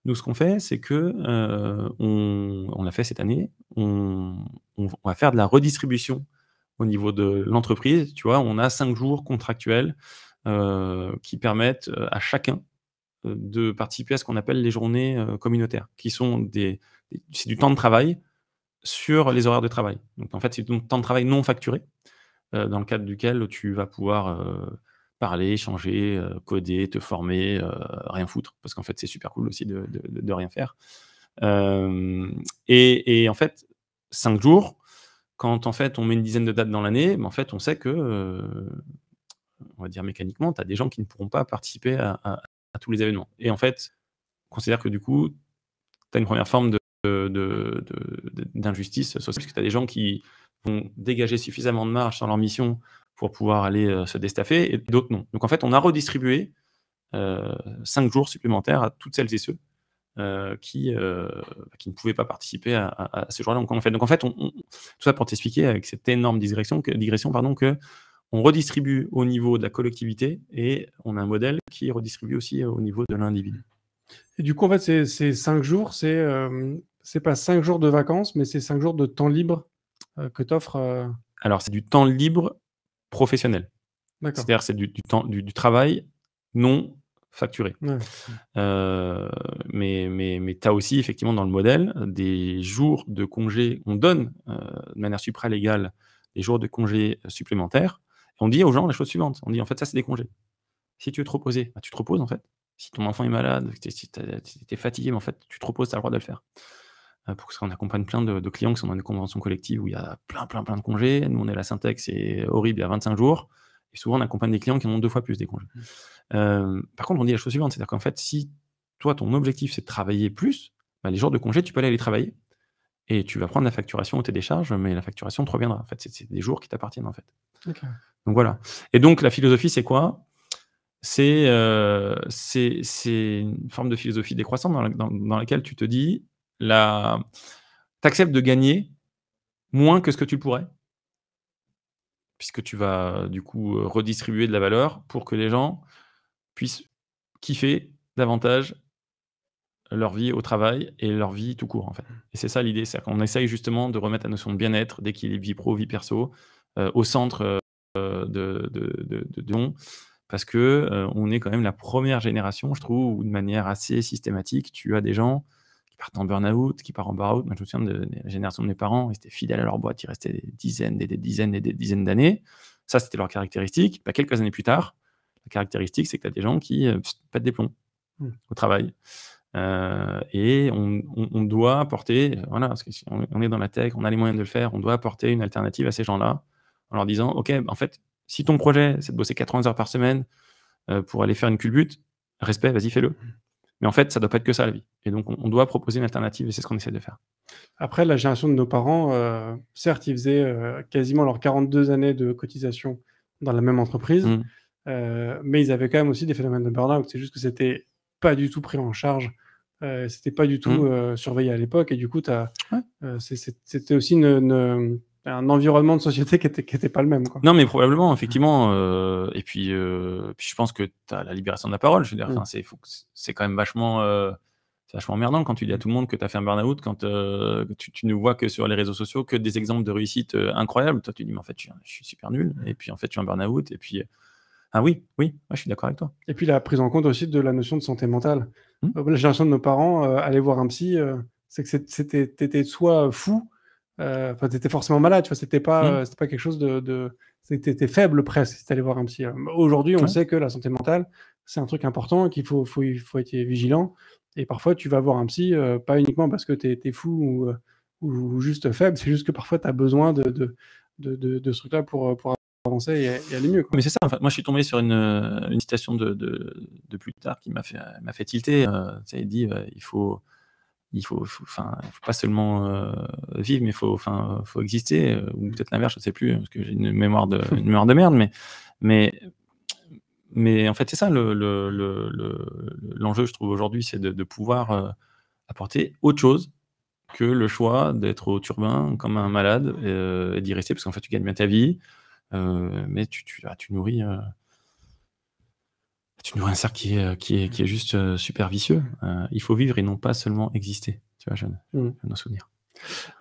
nous, ce qu'on fait, c'est que euh, on, l'a fait cette année, on, va faire de la redistribution au niveau de l'entreprise. Tu vois, on a cinq jours contractuels euh, qui permettent euh, à chacun de participer à ce qu'on appelle les journées communautaires, qui sont des, c'est du temps de travail sur les horaires de travail. Donc en fait, c'est du temps de travail non facturé, dans le cadre duquel tu vas pouvoir parler, échanger, euh, coder, te former, euh, rien foutre, parce qu'en fait, c'est super cool aussi de, de, rien faire. Euh, et, en fait, cinq jours, quand en fait on met une dizaine de dates dans l'année, en fait, on sait que, on va dire mécaniquement, tu as des gens qui ne pourront pas participer à, tous les événements. Et en fait, on considère que du coup, tu as une première forme de d'injustice sociale, parce que tu as des gens qui vont dégager suffisamment de marge sur leur mission pour pouvoir aller euh, se déstaffer, et d'autres non. Donc en fait, on a redistribué euh, cinq jours supplémentaires à toutes celles et ceux euh, qui, qui ne pouvaient pas participer à, à, à ce jour-là. Donc en fait, donc en fait tout ça pour t'expliquer avec cette énorme digression, que, pardon, que on redistribue au niveau de la collectivité et on a un modèle qui redistribue aussi au niveau de l'individu. Et du coup, en fait, ces, cinq jours, c'est euh, pas cinq jours de vacances, mais c'est cinq jours de temps libre que t'offres. Euh... Alors, c'est du temps libre professionnel. C'est-à-dire, c'est du, du, temps, du, du travail non facturé. Ouais. Euh, mais mais, mais tu as aussi, effectivement, dans le modèle, des jours de congé. On donne euh, de manière supralégale des jours de congé supplémentaires. On dit aux gens la chose suivante on dit, en fait, ça, c'est des congés. Si tu veux te reposer, bah, tu te reposes, en fait. Si ton enfant est malade, si tu es fatigué, mais en fait, tu te reposes, tu as le droit de le faire. Euh, pour qu'on accompagne plein de, de, clients qui sont dans des conventions collectives où il y a plein, plein, plein de congés. Nous, on est la Syntex, c'est horrible, il y a 25 jours. Et souvent, on accompagne des clients qui en ont deux fois plus des congés. Mmh. Euh, par contre, on dit la chose suivante, c'est-à-dire qu'en fait, si toi, ton objectif, c'est de travailler plus, bah, les jours de congé, tu peux aller les travailler. Et tu vas prendre la facturation ou tes décharges, mais la facturation te reviendra. En fait, c'est des jours qui t'appartiennent, en fait. Okay. Donc voilà. Et donc, la philosophie, c'est quoi? C'est euh, une forme de philosophie décroissante dans, la, dans, dans laquelle tu te dis, la... tu acceptes de gagner moins que ce que tu pourrais, puisque tu vas du coup redistribuer de la valeur pour que les gens puissent kiffer davantage leur vie au travail et leur vie tout court en fait. Et c'est ça l'idée, c'est qu'on essaye justement de remettre la notion de bien-être, d'équilibre vie pro, vie perso euh, au centre euh, de, de, de, de, de parce que euh, on est quand même la première génération, je trouve, où de manière assez systématique, tu as des gens partent en burn-out, qui partent en burn-out. Moi, je me souviens de, de, la génération de mes parents, ils étaient fidèles à leur boîte, ils restaient des dizaines, des, des dizaines et des dizaines d'années. Ça, c'était leur caractéristique. Bah, quelques années plus tard, la caractéristique, c'est que tu as des gens qui euh, pètent des plombs mmh. au travail. Euh, et on, on, on, doit apporter, voilà, parce qu'on on est dans la tech, on a les moyens de le faire, on doit apporter une alternative à ces gens-là en leur disant, OK, en fait, si ton projet, c'est de bosser 80 heures par semaine euh, pour aller faire une culbute, respect, vas-y, fais-le. Mais en fait, ça ne doit pas être que ça, la vie. Et donc, on, doit proposer une alternative et c'est ce qu'on essaie de faire. Après, la génération de nos parents, euh, certes, ils faisaient euh, quasiment leurs 42 années de cotisation dans la même entreprise, mmh. euh, mais ils avaient quand même aussi des phénomènes de burn-out. C'est juste que c'était pas du tout pris en charge. C'était pas du tout mmh. surveillé à l'époque. Et du coup, ouais. c'était aussi une, une, un environnement de société qui était, qui était pas le même. Quoi. Non, mais probablement, effectivement. Euh, et puis, euh, puis, je pense que tu as la libération de la parole. Je veux dire, mm. c'est quand même vachement, euh, vachement emmerdant quand tu dis à tout le monde que tu as fait un burn-out, quand euh, tu, tu, ne vois que sur les réseaux sociaux que des exemples de réussite incroyables. Toi, tu dis, mais en fait, je, je suis super nul. Et puis, en fait, je suis un burn-out. Et puis, ah oui, oui, moi, je suis d'accord avec toi. Et puis, la prise en compte aussi de la notion de santé mentale. Mm. La génération de nos parents, aller voir un psy, c'est que c'était, t'étais soit fou, enfin, euh, t'étais forcément malade, tu vois, c'était pas, mmh. euh, c'était pas quelque chose de, de t'étais faible presque si t'allais voir un psy. Aujourd'hui, on ouais. sait que la santé mentale, c'est un truc important, qu'il faut, faut, faut être vigilant. Et parfois, tu vas voir un psy, euh, pas uniquement parce que t'es es fou ou, juste faible, c'est juste que parfois, tu as besoin de, de, de, ce truc-là pour, pour avancer et, et, aller mieux. Quoi. Mais c'est ça, en fait, moi je suis tombé sur une, une citation de, de, plus tard qui m'a fait, fait tilter. Euh, ça dit, euh, il faut il faut, faut, enfin, faut pas seulement euh, vivre, mais il faut, enfin, faut exister, euh, ou peut-être l'inverse, je ne sais plus, parce que j'ai une mémoire de, une mémoire de merde, mais, mais, mais en fait, c'est ça le, le, le, l'enjeu, je trouve, aujourd'hui, c'est de, de, pouvoir euh, apporter autre chose que le choix d'être au turbin comme un malade et d'y rester, parce qu'en fait, tu gagnes bien ta vie, mais tu, tu, ah, tu nourris tu nourris un cercle qui est, qui est, qui est juste euh, super vicieux. Euh, il faut vivre et non pas seulement exister. Tu vois, je, mmh. je me souvenir.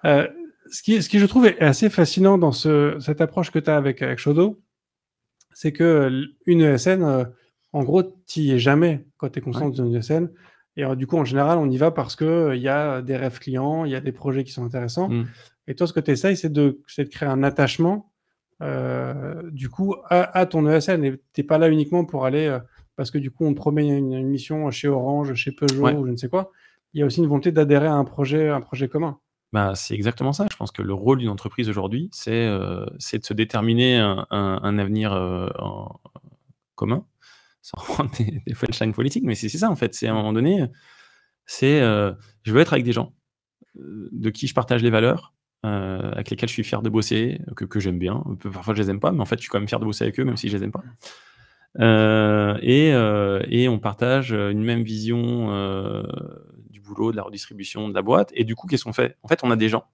Euh, ce, qui, ce qui, je trouve, est assez fascinant dans ce, cette approche que tu as avec, avec Shodo, c'est que une ESN, euh, en gros, tu n'y es jamais quand tu es conscient ouais. d'une ESN. Et alors, du coup, en général, on y va parce qu'il euh, y a des rêves clients, il y a des projets qui sont intéressants. Mmh. Et toi, ce que tu essayes, c'est de, de créer un attachement, du coup, à, à, ton ESN. Et tu n'es pas là uniquement pour aller parce que du coup, on te promet une, une mission chez Orange, chez Peugeot ouais. ou je ne sais quoi. Il y a aussi une volonté d'adhérer à un projet, un projet commun. Bah, c'est exactement ça. Je pense que le rôle d'une entreprise aujourd'hui, c'est euh, de se déterminer un, un, un avenir euh, en commun, sans rendre des, des punchlines politiques, mais c'est ça en fait. C'est à un moment donné, c'est euh, je veux être avec des gens euh, de qui je partage les valeurs, avec lesquels je suis fier de bosser, que, que j'aime bien. Parfois, je les aime pas, mais en fait, je suis quand même fier de bosser avec eux, même si je les aime pas. Euh, et, euh, et, on partage une même vision du boulot, de la redistribution de la boîte. Et du coup, qu'est-ce qu'on fait? En fait, on a des gens.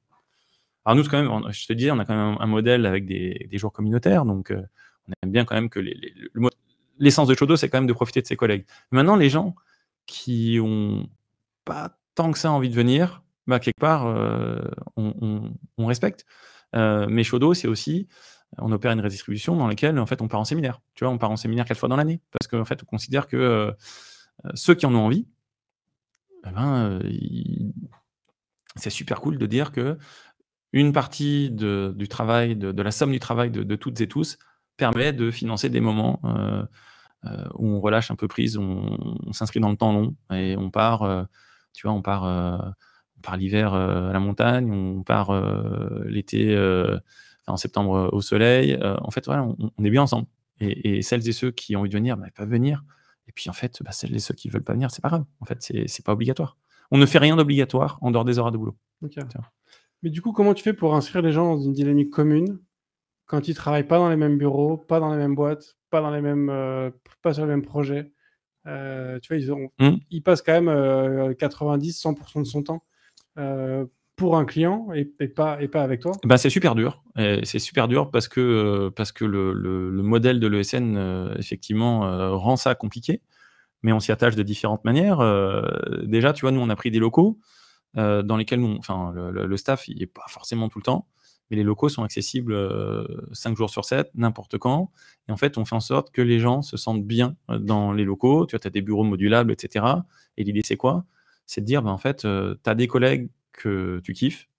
Alors nous, quand même, je te dis, on a quand même un modèle avec des, des jours communautaires, donc on aime bien quand même que l'essence de Chodo, c'est quand même de profiter de ses collègues. Maintenant, les gens qui ont pas tant que ça envie de venir, bah, quelque part, euh, on, respecte. Euh, mais Shodo, c'est aussi, on opère une redistribution dans laquelle, en fait, on part en séminaire. Tu vois, on part en séminaire quatre fois dans l'année. Parce qu'en fait, on considère que euh, ceux qui en ont envie, eh ben, c'est super cool de dire que une partie du travail, de, la somme du travail de, toutes et tous, permet de financer des moments où on relâche un peu prise, on, s'inscrit dans le temps long et on part, tu vois, on part part l'hiver euh, à la montagne, on part euh, l'été euh, en septembre au soleil. en fait, voilà, on, est bien ensemble. Et, celles et ceux qui ont envie de venir, bah, peuvent venir. Et puis en fait, bah, celles et ceux qui veulent pas venir, c'est pas grave. En fait, c'est pas obligatoire. On ne fait rien d'obligatoire en dehors des horaires de boulot. Mais du coup, comment tu fais pour inscrire les gens dans une dynamique commune quand ils travaillent pas dans les mêmes bureaux, pas dans les mêmes boîtes, pas dans les mêmes, pas sur les mêmes projets Tu vois, ils, ont, mmh. ils passent quand même 90-100% de son temps euh, pour un client et, pas, et pas avec toi? Ben, C'est super dur. C'est super dur parce que, euh, parce que le, le, modèle de l'ESN, euh, effectivement, rend ça compliqué. Mais on s'y attache de différentes manières. déjà, tu vois, nous, on a pris des locaux dans lesquels nous, enfin, le, staff, il n'est pas forcément tout le temps. Mais les locaux sont accessibles 5 jours sur 7, n'importe quand. Et en fait, on fait en sorte que les gens se sentent bien dans les locaux. Tu as des bureaux modulables, etc. Et l'idée, c'est quoi? C'est de dire, ben, en fait, tu as des collègues que tu kiffes,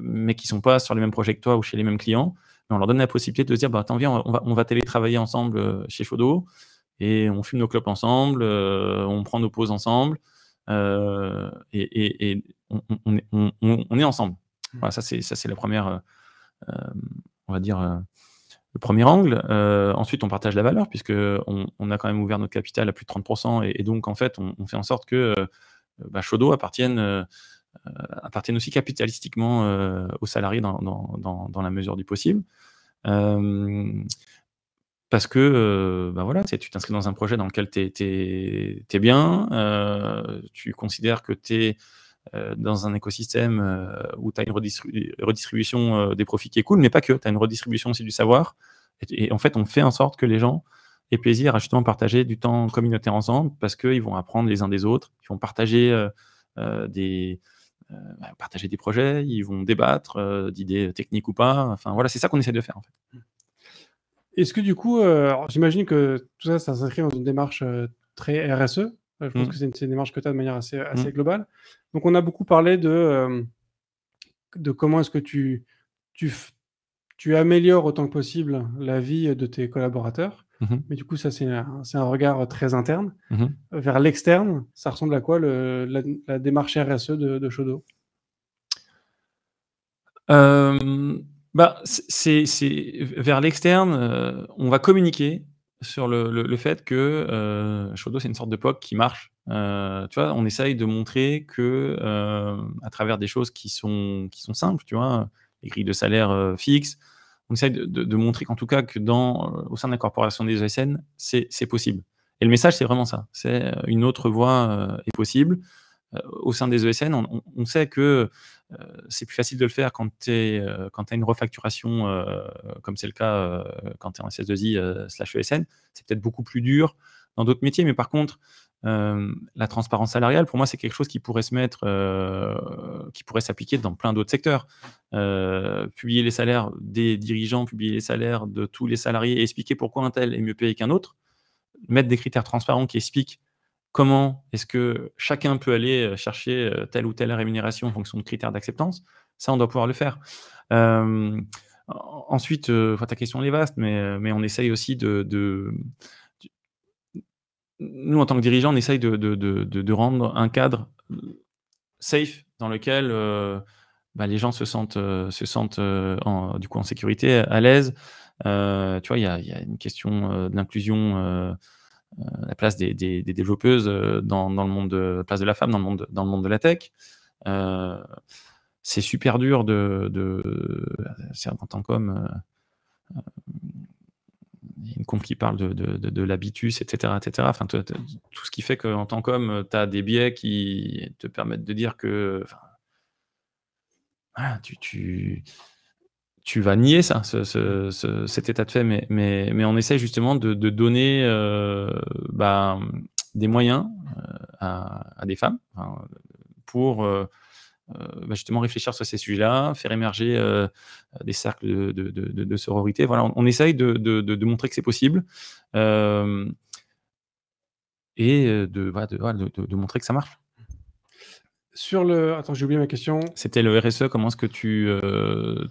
mais qui sont pas sur les mêmes projets que toi ou chez les mêmes clients. Mais on leur donne la possibilité de se dire, bah, attends, viens, on va, on va télétravailler ensemble chez Shodo et on fume nos clopes ensemble, on prend nos pauses ensemble et, et, on, on, on, est ensemble. Mmh. Voilà, ça, c'est, ça, c'est la première, on va dire, le premier angle. ensuite, on partage la valeur puisque on, a quand même ouvert notre capital à plus de 30% et, donc, en fait, on, fait en sorte que euh, bah, Shodo appartiennent, euh, euh, appartiennent aussi capitalistiquement aux salariés dans, dans, la mesure du possible. parce que bah voilà, tu t'inscris dans un projet dans lequel tu es, bien, tu considères que tu es dans un écosystème où tu as une redistribution des profits qui est cool, mais pas que, tu as une redistribution aussi du savoir. Et, en fait, on fait en sorte que les gens et plaisir à justement partager du temps communautaire ensemble parce qu'ils vont apprendre les uns des autres, ils vont partager, euh, euh, des, euh, bah, partager des projets, ils vont débattre d'idées techniques ou pas. Enfin voilà, c'est ça qu'on essaie de faire en fait. Est-ce que du coup, j'imagine que tout ça, ça s'inscrit dans une démarche très RSE. Je pense mmh. que c'est une, démarche que tu as de manière assez, assez mmh. globale. Donc on a beaucoup parlé de, de comment est-ce que tu, tu, tu améliores autant que possible la vie de tes collaborateurs. Mmh Mais du coup, ça, c'est un, regard très interne. Mmh Vers l'externe, ça ressemble à quoi la, démarche RSE de, de Shodo? Bah, c'est, vers l'externe, euh, on va communiquer sur le, fait que euh, Shodo, c'est une sorte de POC qui marche. Euh, tu vois, on essaye de montrer que à travers des choses qui sont, qui sont simples, tu vois, les grilles de salaire fixes, on essaye de, montrer qu'en tout cas, que dans, euh, au sein de la corporation des ESN, c'est possible. Et le message, c'est vraiment ça. C'est euh, une autre voie euh, est possible. au sein des ESN, on, sait que c'est plus facile de le faire quand tu as une refacturation, comme c'est le cas quand tu es en SS2I slash ESN. C'est peut-être beaucoup plus dur dans d'autres métiers, mais par contre, la transparence salariale, pour moi, c'est quelque chose qui pourrait se mettre, qui pourrait s'appliquer dans plein d'autres secteurs. publier les salaires des dirigeants, publier les salaires de tous les salariés, expliquer pourquoi un tel est mieux payé qu'un autre, mettre des critères transparents qui expliquent comment est-ce que chacun peut aller chercher telle ou telle rémunération en fonction de critères d'acceptance. Ça, on doit pouvoir le faire. ensuite, ta question est vaste, mais on essaye aussi de nous, en tant que dirigeants, on essaye de, rendre un cadre safe dans lequel euh, bah, les gens se sentent, euh, se sentent euh, en, du coup, en sécurité, à l'aise. tu vois, il y a, une question d'inclusion, la place des, développeuses dans, le monde de la place de la femme dans le monde, dans le monde de la tech. c'est super dur de, de en tant qu'homme, une compte qui parle de, de, de, l'habitus, etc., etc. Enfin, tout ce qui fait qu'en tant qu'homme, tu as des biais qui te permettent de dire que tu, tu, tu, vas nier ça, ce, cet état de fait, mais, mais, mais on essaie justement de, donner euh, bah, des moyens euh, à, des femmes pour euh, bah, justement réfléchir sur ces sujets-là, faire émerger euh, des cercles de, sororité. Voilà, on, essaye de, montrer que c'est possible euh, et de, de, montrer que ça marche. Sur le. Attends, j'ai oublié ma question. C'était le RSE, comment est-ce que tu,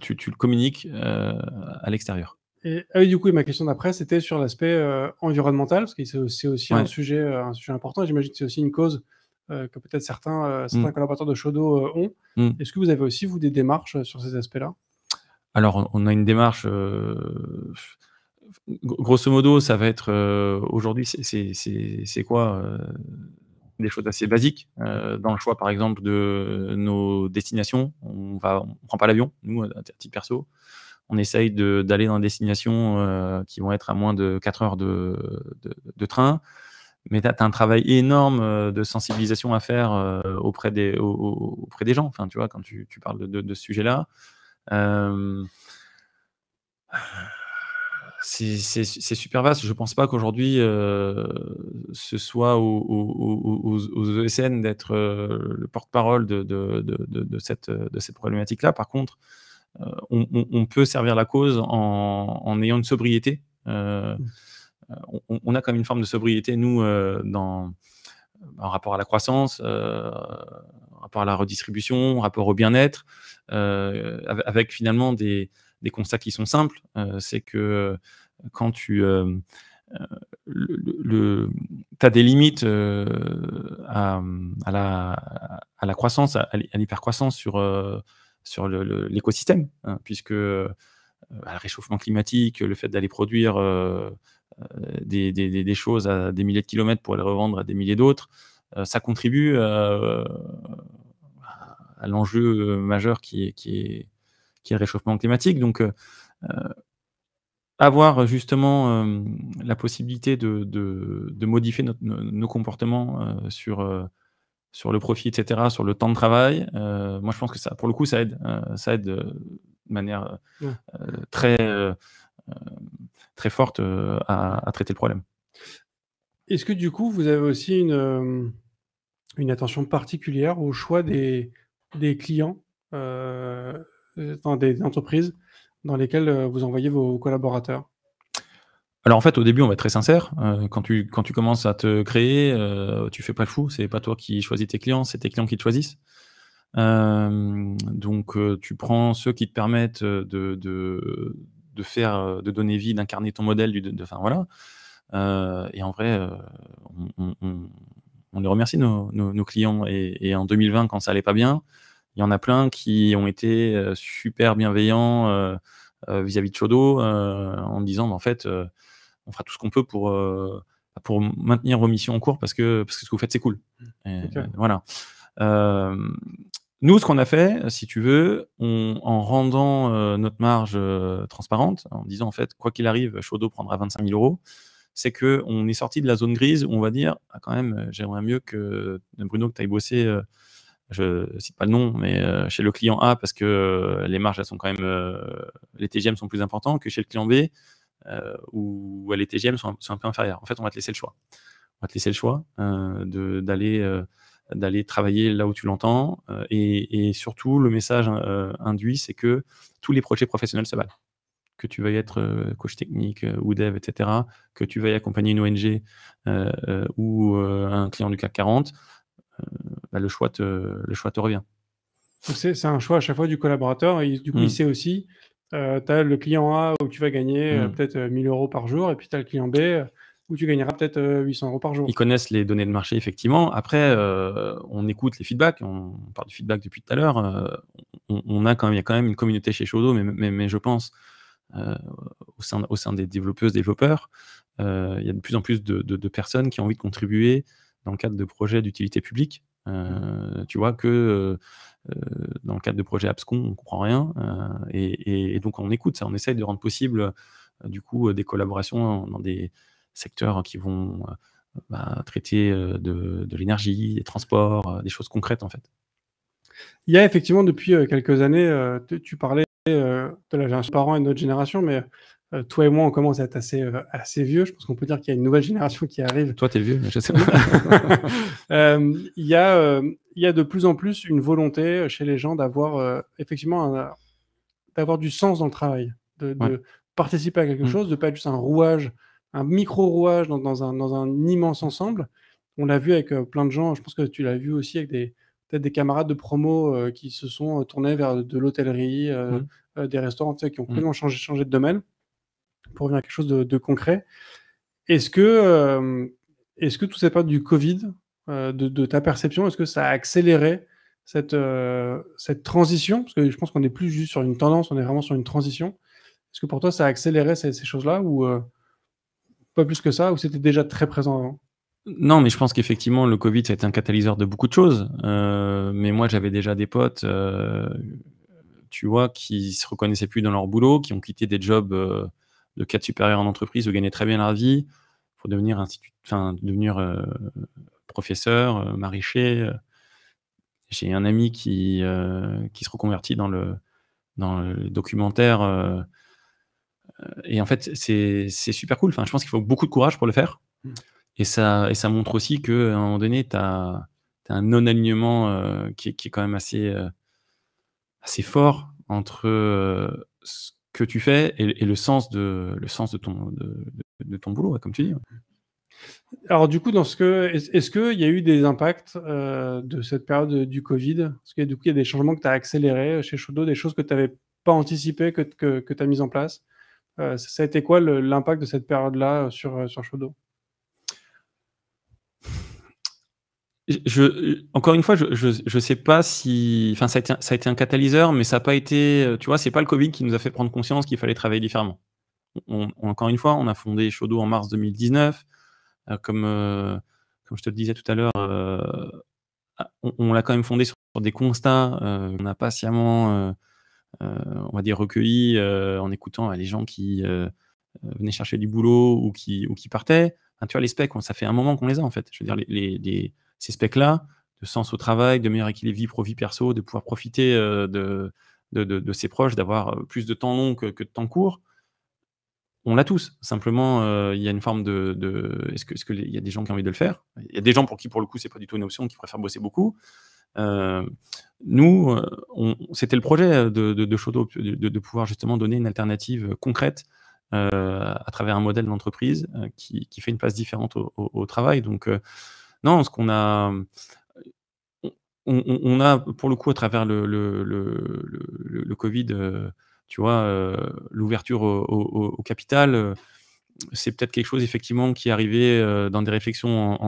tu, le communiques à l'extérieur? Et ah du coup, ma question d'après, c'était sur l'aspect environnemental, parce que c'est aussi un, sujet, un sujet important. J'imagine que c'est aussi une cause euh, que peut-être certains, euh, certains mmh. collaborateurs de Shodo euh, ont. Mmh. Est-ce que vous avez aussi, vous, des démarches sur ces aspects-là? Alors, on a une démarche. grosso modo, ça va être aujourd'hui, c'est quoi Des choses assez basiques. dans le choix, par exemple, de nos destinations, on ne on prend pas l'avion, nous, à titre perso on essaye d'aller dans des destinations qui vont être à moins de 4 heures de, de train mais tu as, un travail énorme euh, de sensibilisation à faire euh, auprès, des, auprès des gens, tu vois, quand tu, parles de, de, ce sujet-là. Euh, c'est super vaste. Je ne pense pas qu'aujourd'hui, ce soit aux, aux, ESN d'être le porte-parole de, de, cette, cette problématique-là. Par contre, on, on, peut servir la cause en, en ayant une sobriété. Mmh on, a comme une forme de sobriété, nous, euh, dans, en rapport à la croissance, euh, en rapport à la redistribution, en rapport au bien-être, euh, avec, finalement des, constats qui sont simples. c'est que quand tu as des limites à, la, croissance, à, l'hypercroissance sur, sur l'écosystème, hein, puisque le réchauffement climatique, le fait d'aller produire euh, des, choses à des milliers de kilomètres pour les revendre à des milliers d'autres, euh, ça contribue euh, à, l'enjeu majeur qui est, le réchauffement climatique. Donc, avoir justement la possibilité de, modifier nos, comportements sur, le profit, etc., sur le temps de travail, moi je pense que ça, pour le coup, ça ça aide de manière très très forte euh, à, traiter le problème. Est-ce que du coup, vous avez aussi une, euh, une attention particulière au choix des, des clients, euh, dans des entreprises dans lesquelles vous envoyez vos collaborateurs? Alors en fait, au début, on va être très sincère. quand, tu, quand tu commences à te créer, tu fais pas le fou. C'est pas toi qui choisis tes clients, c'est tes clients qui te choisissent. Donc tu prends ceux qui te permettent de, de, de faire, euh, de donner vie, d'incarner ton modèle, de, enfin voilà. Euh, et en vrai, euh, on, les remercie nos, clients. Et, en 2020, quand ça allait pas bien, il y en a plein qui ont été super bienveillants vis-à-vis de Chodo en disant, en fait, on fera tout ce qu'on peut pour pour maintenir vos missions en cours parce que, parce que ce que vous faites, c'est cool. voilà. Nous, ce qu'on a fait, si tu veux, en rendant euh, notre marge euh, transparente, en disant en fait, quoi qu'il arrive, Shodo prendra 25 000 euros, c'est qu'on est sorti de la zone grise où on va dire, ah, quand même, j'aimerais mieux que Bruno, que tu ailles bosser, je cite pas le nom, mais chez le client A, parce que les marges, elles sont quand même, les TGM sont plus importants que chez le client B, où, les TGM sont, sont, un peu inférieurs. En fait, on va te laisser le choix. On va te laisser le choix d'aller d'aller travailler là où tu l'entends. Euh, et, surtout, le message euh, induit, c'est que tous les projets professionnels se valent. Que tu veuilles être euh, coach technique ou dev, etc., que tu veuilles accompagner une ONG ou un client du CAC 40, bah, le, choix te, le choix te revient. C'est un choix à chaque fois du collaborateur. Et du coup, il mmh. sait aussi, tu as le client A où tu vas gagner mmh. peut-être 1000 euros par jour, et puis tu as le client B tu gagneras peut-être 800 euh, euros par jour. Ils connaissent les données de marché, effectivement. Après, euh, on écoute les feedbacks, on parle du feedback depuis tout à l'heure. Euh, on, a quand même, il y a quand même une communauté chez Shodo, mais, je pense au, sein, des développeuses, développeurs, il y a de plus en plus de, personnes qui ont envie de contribuer dans le cadre de projets d'utilité publique. Tu vois que dans le cadre de projets abscons, on comprend rien. Et, et, donc, on écoute ça. On essaye de rendre possible, du coup, des collaborations dans des secteurs qui vont bah, traiter de, de l'énergie, des transports, des choses concrètes, en fait. Il y a effectivement, depuis quelques années, tu parlais de la génération parents et de notre génération, mais euh, toi et moi, on commence à être assez, euh, assez vieux. Je pense qu'on peut dire qu'il y a une nouvelle génération qui arrive. Toi, tu es vieux, mais je sais pas. Euh, il, y a, il y a de plus en plus une volonté chez les gens d'avoir effectivement d'avoir du sens dans le travail, de, participer à quelque mm. chose, de pas être juste un rouage, un micro-rouage dans, dans, un, dans un immense ensemble. On l'a vu avec plein de gens, je pense que tu l'as vu aussi avec des, peut-être des camarades de promo qui se sont tournés vers de l'hôtellerie, mm. des restaurants qui ont mm. complètement changé, changé de domaine pour revenir à quelque chose de, concret. Est-ce que, euh, est-ce que tout cette période du Covid, euh, de, ta perception, est-ce que ça a accéléré cette, euh, cette transition? Parce que je pense qu'on n'est plus juste sur une tendance, on est vraiment sur une transition. Est-ce que pour toi, ça a accéléré ces, choses-là ou pas plus que ça, ou c'était déjà très présent avant? Non, mais je pense qu'effectivement, le Covid, ça a été un catalyseur de beaucoup de choses. mais moi, j'avais déjà des potes, tu vois, qui se reconnaissaient plus dans leur boulot, qui ont quitté des jobs de cadre supérieur en entreprise, de gagner très bien leur vie pour devenir, institut, enfin, devenir euh, professeur, euh, maraîcher. Euh. J'ai un ami qui, qui se reconvertit dans le, dans le documentaire. Et en fait, c'est super cool. Enfin, je pense qu'il faut beaucoup de courage pour le faire. Mmh. Et ça, et ça montre aussi qu'à un moment donné, tu as, un non-alignement qui, qui, est quand même assez, assez fort entre ce que tu fais et, le sens de le sens de ton de, ton boulot, comme tu dis. Alors du coup, dans ce que est-ce qu'il y a eu des impacts euh, de cette période du Covid? Est-ce qu'il y a, du coup, il y a des changements que tu as accélérés chez Shodo, des choses que tu n'avais pas anticipées, que, que, que tu as mises en place? euh, Ça a été quoi l'impact de cette période-là sur, sur Shodo? Je, encore une fois, je, je, sais pas si, enfin, ça a, été, un catalyseur, mais ça n'a pas été, tu vois, c'est pas le Covid qui nous a fait prendre conscience qu'il fallait travailler différemment. encore une fois, on a fondé Shodo en mars 2019. Euh, comme, euh, je te le disais tout à l'heure, euh, on, l'a quand même fondé sur, des constats on a patiemment, on va dire, recueillis en écoutant les gens qui venaient chercher du boulot ou qui, ou qui partaient. tu vois, les specs, ça fait un moment qu'on les a en fait. Je veux dire, ces specs-là, de sens au travail, de meilleur équilibre vie pro-vie perso, de pouvoir profiter euh, de, de, ses proches, d'avoir euh, plus de temps long que, de temps court, on l'a tous. Simplement, euh, il y a une forme de. Est-ce qu'il y a des gens qui ont envie de le faire? Il y a des gens pour qui, pour le coup, c'est pas du tout une option, qui préfèrent bosser beaucoup. Nous, c'était le projet de, de, de, pouvoir justement donner une alternative concrète à travers un modèle d'entreprise qui, fait une place différente au, travail. Donc, non, ce qu'on a, on, a pour le coup à travers le, Covid, euh, tu vois, euh, l'ouverture au, capital, euh, c'est peut-être quelque chose effectivement qui est arrivé dans des réflexions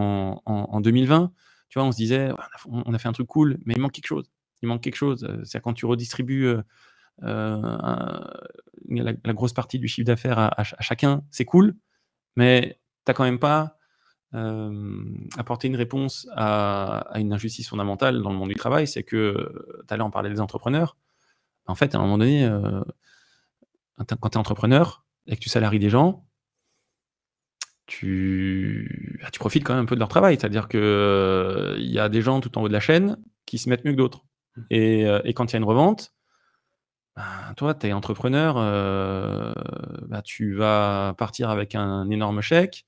en, 2020. Tu vois, on se disait, on a fait un truc cool, mais il manque quelque chose. Il manque quelque chose. C'est quand tu redistribues la, grosse partie du chiffre d'affaires à, chacun, c'est cool, mais tu n'as quand même pas euh, apporter une réponse à, une injustice fondamentale dans le monde du travail, c'est que tu allais en parler des entrepreneurs. En fait, à un moment donné, euh, quand tu es entrepreneur et que tu salaries des gens, tu, bah, tu profites quand même un peu de leur travail. C'est-à-dire qu'il euh, y a des gens tout en haut de la chaîne qui se mettent mieux que d'autres. Mmh. Et, et, quand il y a une revente, bah, toi, tu es entrepreneur, bah, tu vas partir avec un énorme chèque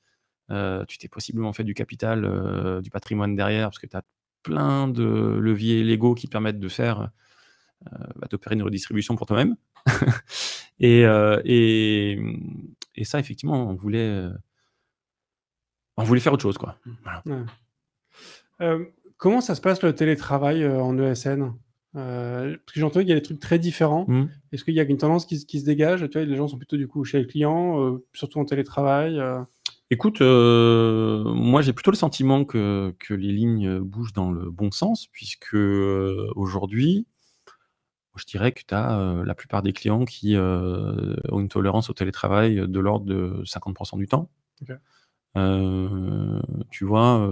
euh, tu t'es possiblement fait du capital, euh, du patrimoine derrière, parce que tu as plein de leviers légaux qui permettent de faire, euh, d'opérer une redistribution pour toi-même. et, et, ça, effectivement, on voulait, on voulait faire autre chose. Quoi. comment ça se passe le télétravail en ESN parce que j'entends qu'il y a des trucs très différents. Mmh. Est-ce qu'il y a une tendance qui, qui se dégage? Tu vois, Les gens sont plutôt du coup chez les clients, surtout en télétravail Écoute, euh, moi j'ai plutôt le sentiment que, que les lignes bougent dans le bon sens, puisque euh, aujourd'hui, je dirais que tu as euh, la plupart des clients qui ont une tolérance au télétravail de l'ordre de 50% du temps. Tu vois,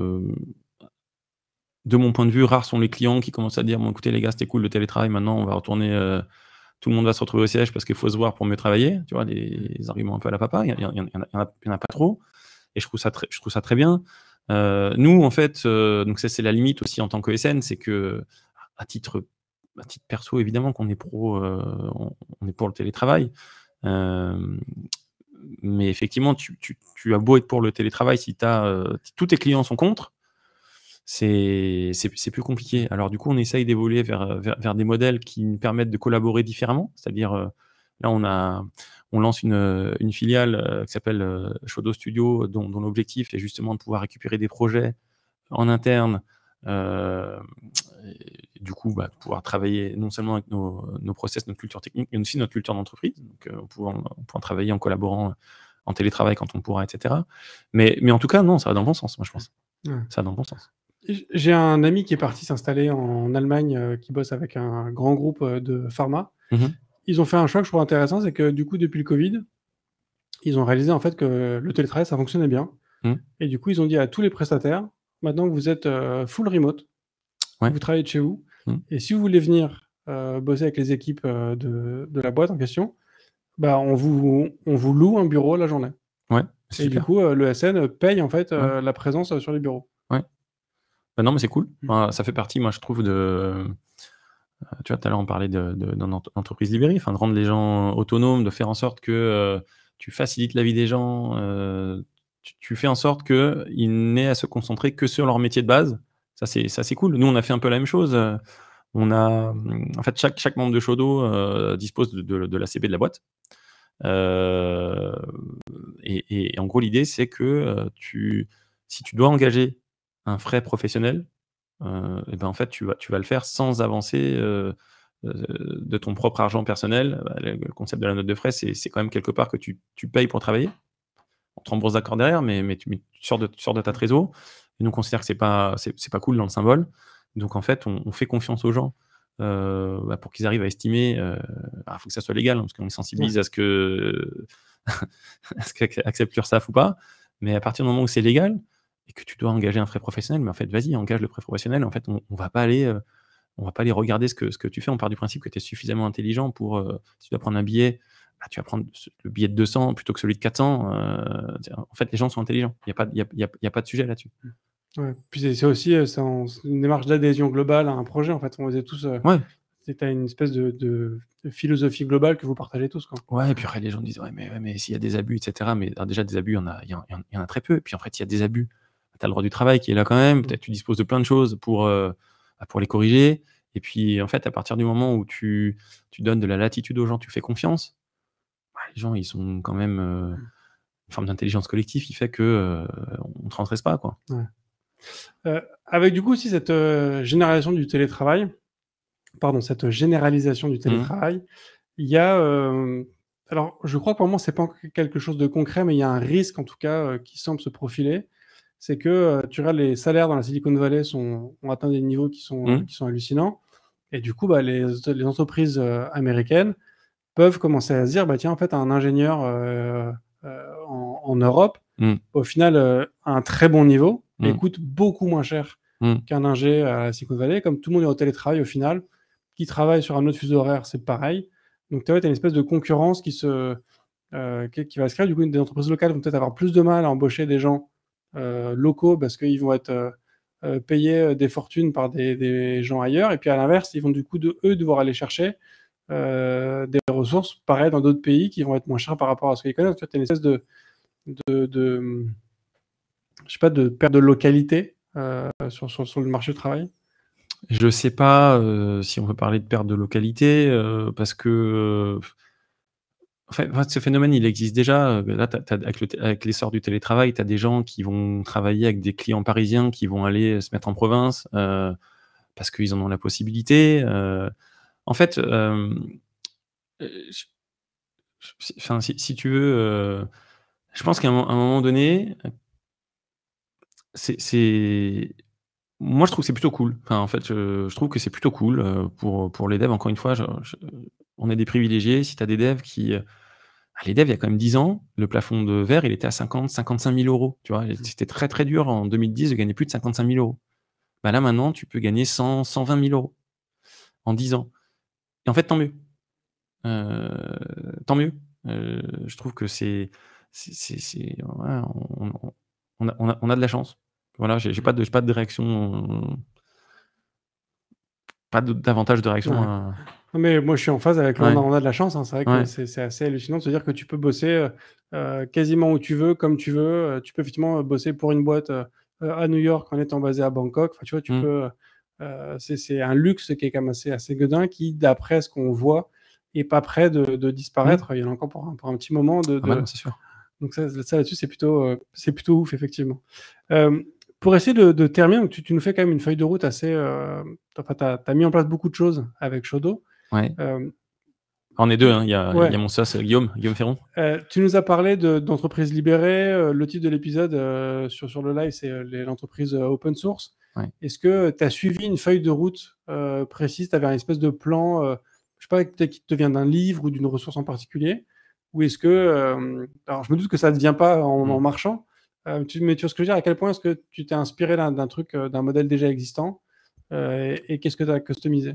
de mon point de vue, rares sont les clients qui commencent à dire bon, écoutez, les gars, c'était cool le télétravail, maintenant on va retourner, euh, tout le monde va se retrouver au siège parce qu'il faut se voir pour mieux travailler. Tu vois, des, arguments un peu à la papa, il n'y en, a pas trop. Et je trouve ça je trouve ça très bien. Euh, nous, en fait, euh, donc ça, c'est la limite aussi en tant que SN, c'est que, à titre, à titre perso, évidemment qu'on est pro, on, est pour le télétravail. Mais effectivement, tu, as beau être pour le télétravail, si, as, tous tes clients sont contre, c'est plus compliqué. Alors du coup, on essaye d'évoluer vers, vers, des modèles qui nous permettent de collaborer différemment. C'est-à-dire, euh, là, on, lance une, filiale euh, qui s'appelle euh, Shodo Studio, dont, l'objectif est justement de pouvoir récupérer des projets en interne. Du coup, bah, pouvoir travailler non seulement avec nos, nos, process, notre culture technique, mais aussi notre culture d'entreprise. Donc, on pourra, on travailler en collaborant en télétravail quand on pourra, etc. Mais, mais en tout cas, non, ça va dans le bon sens, moi, je pense. Ça va dans le bon sens. J'ai un ami qui est parti s'installer en Allemagne, euh, qui bosse avec un grand groupe euh, de pharma. Mmh ils ont fait un choix que je trouve intéressant, c'est que du coup, depuis le Covid, ils ont réalisé en fait que le télétravail, ça fonctionnait bien. Mmh. Et du coup, ils ont dit à tous les prestataires, maintenant que vous êtes euh, full remote, vous travaillez de chez vous, mmh. et si vous voulez venir bosser avec les équipes de, de, la boîte en question, bah, on, vous, on vous loue un bureau la journée. Ouais, et du coup, le SN paye en fait la présence sur les bureaux. Bah, non, mais c'est cool. Mmh. ça fait partie, moi, je trouve, de. Euh, tu vois, tout à l'heure, on parlait de, d'entreprise libérée, enfin, de rendre les gens autonomes, de faire en sorte que euh, tu facilites la vie des gens, euh, tu, fais en sorte qu'ils n'aient à se concentrer que sur leur métier de base. Ça, c'est, cool. Nous, on a fait un peu la même chose. On a, en fait, chaque, membre de Shodo dispose de, la CB de la boîte. et, en gros, l'idée, c'est que si tu dois engager un frais professionnel, euh, et ben en fait, tu vas, le faire sans avancer euh, euh, de ton propre argent personnel. Bah, le, concept de la note de frais, c'est quand même quelque part que tu, payes pour travailler. On te rembourse d'accord derrière, mais, tu, sors de, tu sors ta trésor. Et nous, on que c'est pas, pas cool dans le symbole. Donc, en fait, on, fait confiance aux gens. Bah, pour qu'ils arrivent à estimer, il faut que ça soit légal, hein, parce qu'on est sensibilise à ce que à ce qu'accepte ou pas. Mais à partir du moment où c'est légal, et que tu dois engager un frais professionnel, mais en fait, vas-y, engage le frais professionnel. En fait, on, ne va pas aller, euh, on regarder ce que, ce que tu fais. On part du principe que tu es suffisamment intelligent pour, euh, si tu dois prendre un billet, bah, tu vas prendre le billet de 200 plutôt que celui de 400. Euh, en fait, les gens sont intelligents. Il n'y a, pas, y a, y a, pas de sujet là-dessus. Ouais. Puis c'est aussi une démarche d'adhésion globale à un projet. En fait, on faisait tous. ouais. C'est une espèce de, de, philosophie globale que vous partagez tous. Quoi. Ouais, et puis après, les gens disent Ouais, mais, mais s'il y a des abus, etc. Mais déjà, des abus, il y, en a, il y, en a très peu. Et puis en fait, il y a des abus tu as le droit du travail qui est là quand même, mmh. peut-être tu disposes de plein de choses pour, euh, bah, pour les corriger. Et puis, en fait, à partir du moment où tu, tu donnes de la latitude aux gens, tu fais confiance, bah, les gens, ils sont quand même euh, une forme d'intelligence collective qui fait que euh, on ne transgresse pas. Quoi. avec du coup aussi cette généralisation du télétravail, pardon, cette généralisation du mmh. télétravail, il y a. alors, je crois que pour moi, c'est pas quelque chose de concret, mais il y a un risque en tout cas qui semble se profiler c'est que euh, tu regardes les salaires dans la Silicon Valley sont, ont atteint des niveaux qui sont, mmh. qui sont hallucinants. Et du coup, bah, les, les, entreprises euh, américaines peuvent commencer à se dire, bah, tiens, en fait, un ingénieur euh, en, Europe, mmh. au final, à un très bon niveau, mmh. et coûte beaucoup moins cher qu'un ingé à la Silicon Valley. Comme tout le monde est au télétravail, au final, qui travaille sur un autre fuseau horaire, c'est pareil. Donc, tu as une espèce de concurrence qui, se, qui, qui, va se créer. Du coup, des entreprises locales vont peut-être avoir plus de mal à embaucher des gens euh, locaux parce qu'ils vont être euh, euh, payés des fortunes par des, gens ailleurs. Et puis à l'inverse, ils vont du coup, de, eux, devoir aller chercher des ressources pareilles dans d'autres pays qui vont être moins chères par rapport à ce qu'ils connaissent. Tu as une espèce de, de, je sais pas, de perte de localité sur, sur, le marché du travail Je ne sais pas si on peut parler de perte de localité, parce que ce phénomène, il existe déjà. Euh, là, avec l'essor du télétravail, tu as des gens qui vont travailler avec des clients parisiens qui vont aller se mettre en province euh, parce qu'ils en ont la possibilité. Euh. en fait, si, tu veux, je pense qu'à un, moment donné, c'est. Moi, je trouve que c'est plutôt cool. en fait, je, trouve que c'est plutôt cool pour, pour les devs. Encore une fois, on est des privilégiés. Si tu as des devs qui ah, les devs, il y a quand même 10 ans, le plafond de verre, il était à 50, 55 000 euros. Tu vois, mmh. c'était très très dur en 2010 de gagner plus de 55 000 euros. bah là maintenant, tu peux gagner 100 120 000 euros en 10 ans. Et en fait, tant mieux. Euh, tant mieux. Euh, je trouve que c'est, on, a, on a- de la chance. Voilà, j'ai pas de, pas de réaction, pas davantage de réaction. Ouais. à- Non, mais moi, je suis en phase avec Ouais. on, a, de la chance. hein. C'est vrai Ouais. c'est c'est assez hallucinant de se dire que tu peux bosser euh, quasiment où tu veux, comme tu veux. Tu peux effectivement bosser pour une boîte à New York en étant basé à Bangkok. Enfin, tu vois, tu Mm. peux. Euh, c'est un luxe qui est quand même assez, assez gueudin qui, d'après ce qu'on voit, est pas prêt de, de disparaître. Il y en a encore pour un, pour un petit moment. De. Ah de- c'est sûr. Donc ça, ça là-dessus, c'est plutôt, euh, c'est plutôt ouf, effectivement. Euh, pour essayer de, de terminer, donc tu, tu nous fais quand même une feuille de route assez... Enfin, tu as, mis en place beaucoup de choses avec Shodo. Ouais. On est deux, hein. il y, a, Ouais. il y a mon sas, Guillaume, Guillaume Ferron. euh, tu nous as parlé de- d'entreprises libérées. euh, le titre de l'épisode euh, sur, sur le live, c'est l'entreprise open source. Ouais. Est-ce que tu as suivi une feuille de route euh, précise? Tu avais un espèce de plan, euh, je sais pas, qui te vient d'un livre ou d'une ressource en particulier? Ou est-ce que... euh, alors, je me doute que ça ne vient pas en, Mm. en marchant, tu, mais tu vois ce que je veux dire À quel point est-ce que tu t'es inspiré d'un truc, d'un modèle déjà existant et, et qu'est-ce que tu as customisé?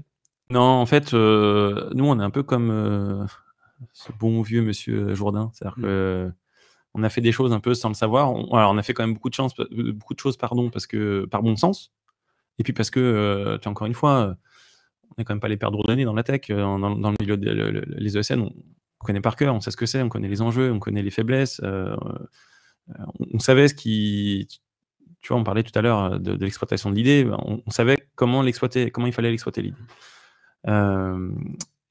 Non, en fait, nous, on est un peu comme ce bon vieux monsieur Jourdain. C'est-à-dire Mm. que on a fait des choses un peu sans le savoir. On, a fait quand même beaucoup de, chance, beaucoup de choses pardon, parce que, par bon sens. Et puis parce que, euh, encore une fois, euh, on n'est quand même pas les perdreaux d'année dans la tech. euh, Dans, le milieu des le- le- ESN, on, on connaît par cœur, on sait ce que c'est, on connaît les enjeux, on connaît les faiblesses. on, savait ce qui... Tu vois, on parlait tout à l'heure de, de l'exploitation de l'idée. On, savait comment l'exploiter, comment il fallait l'exploiter l'idée.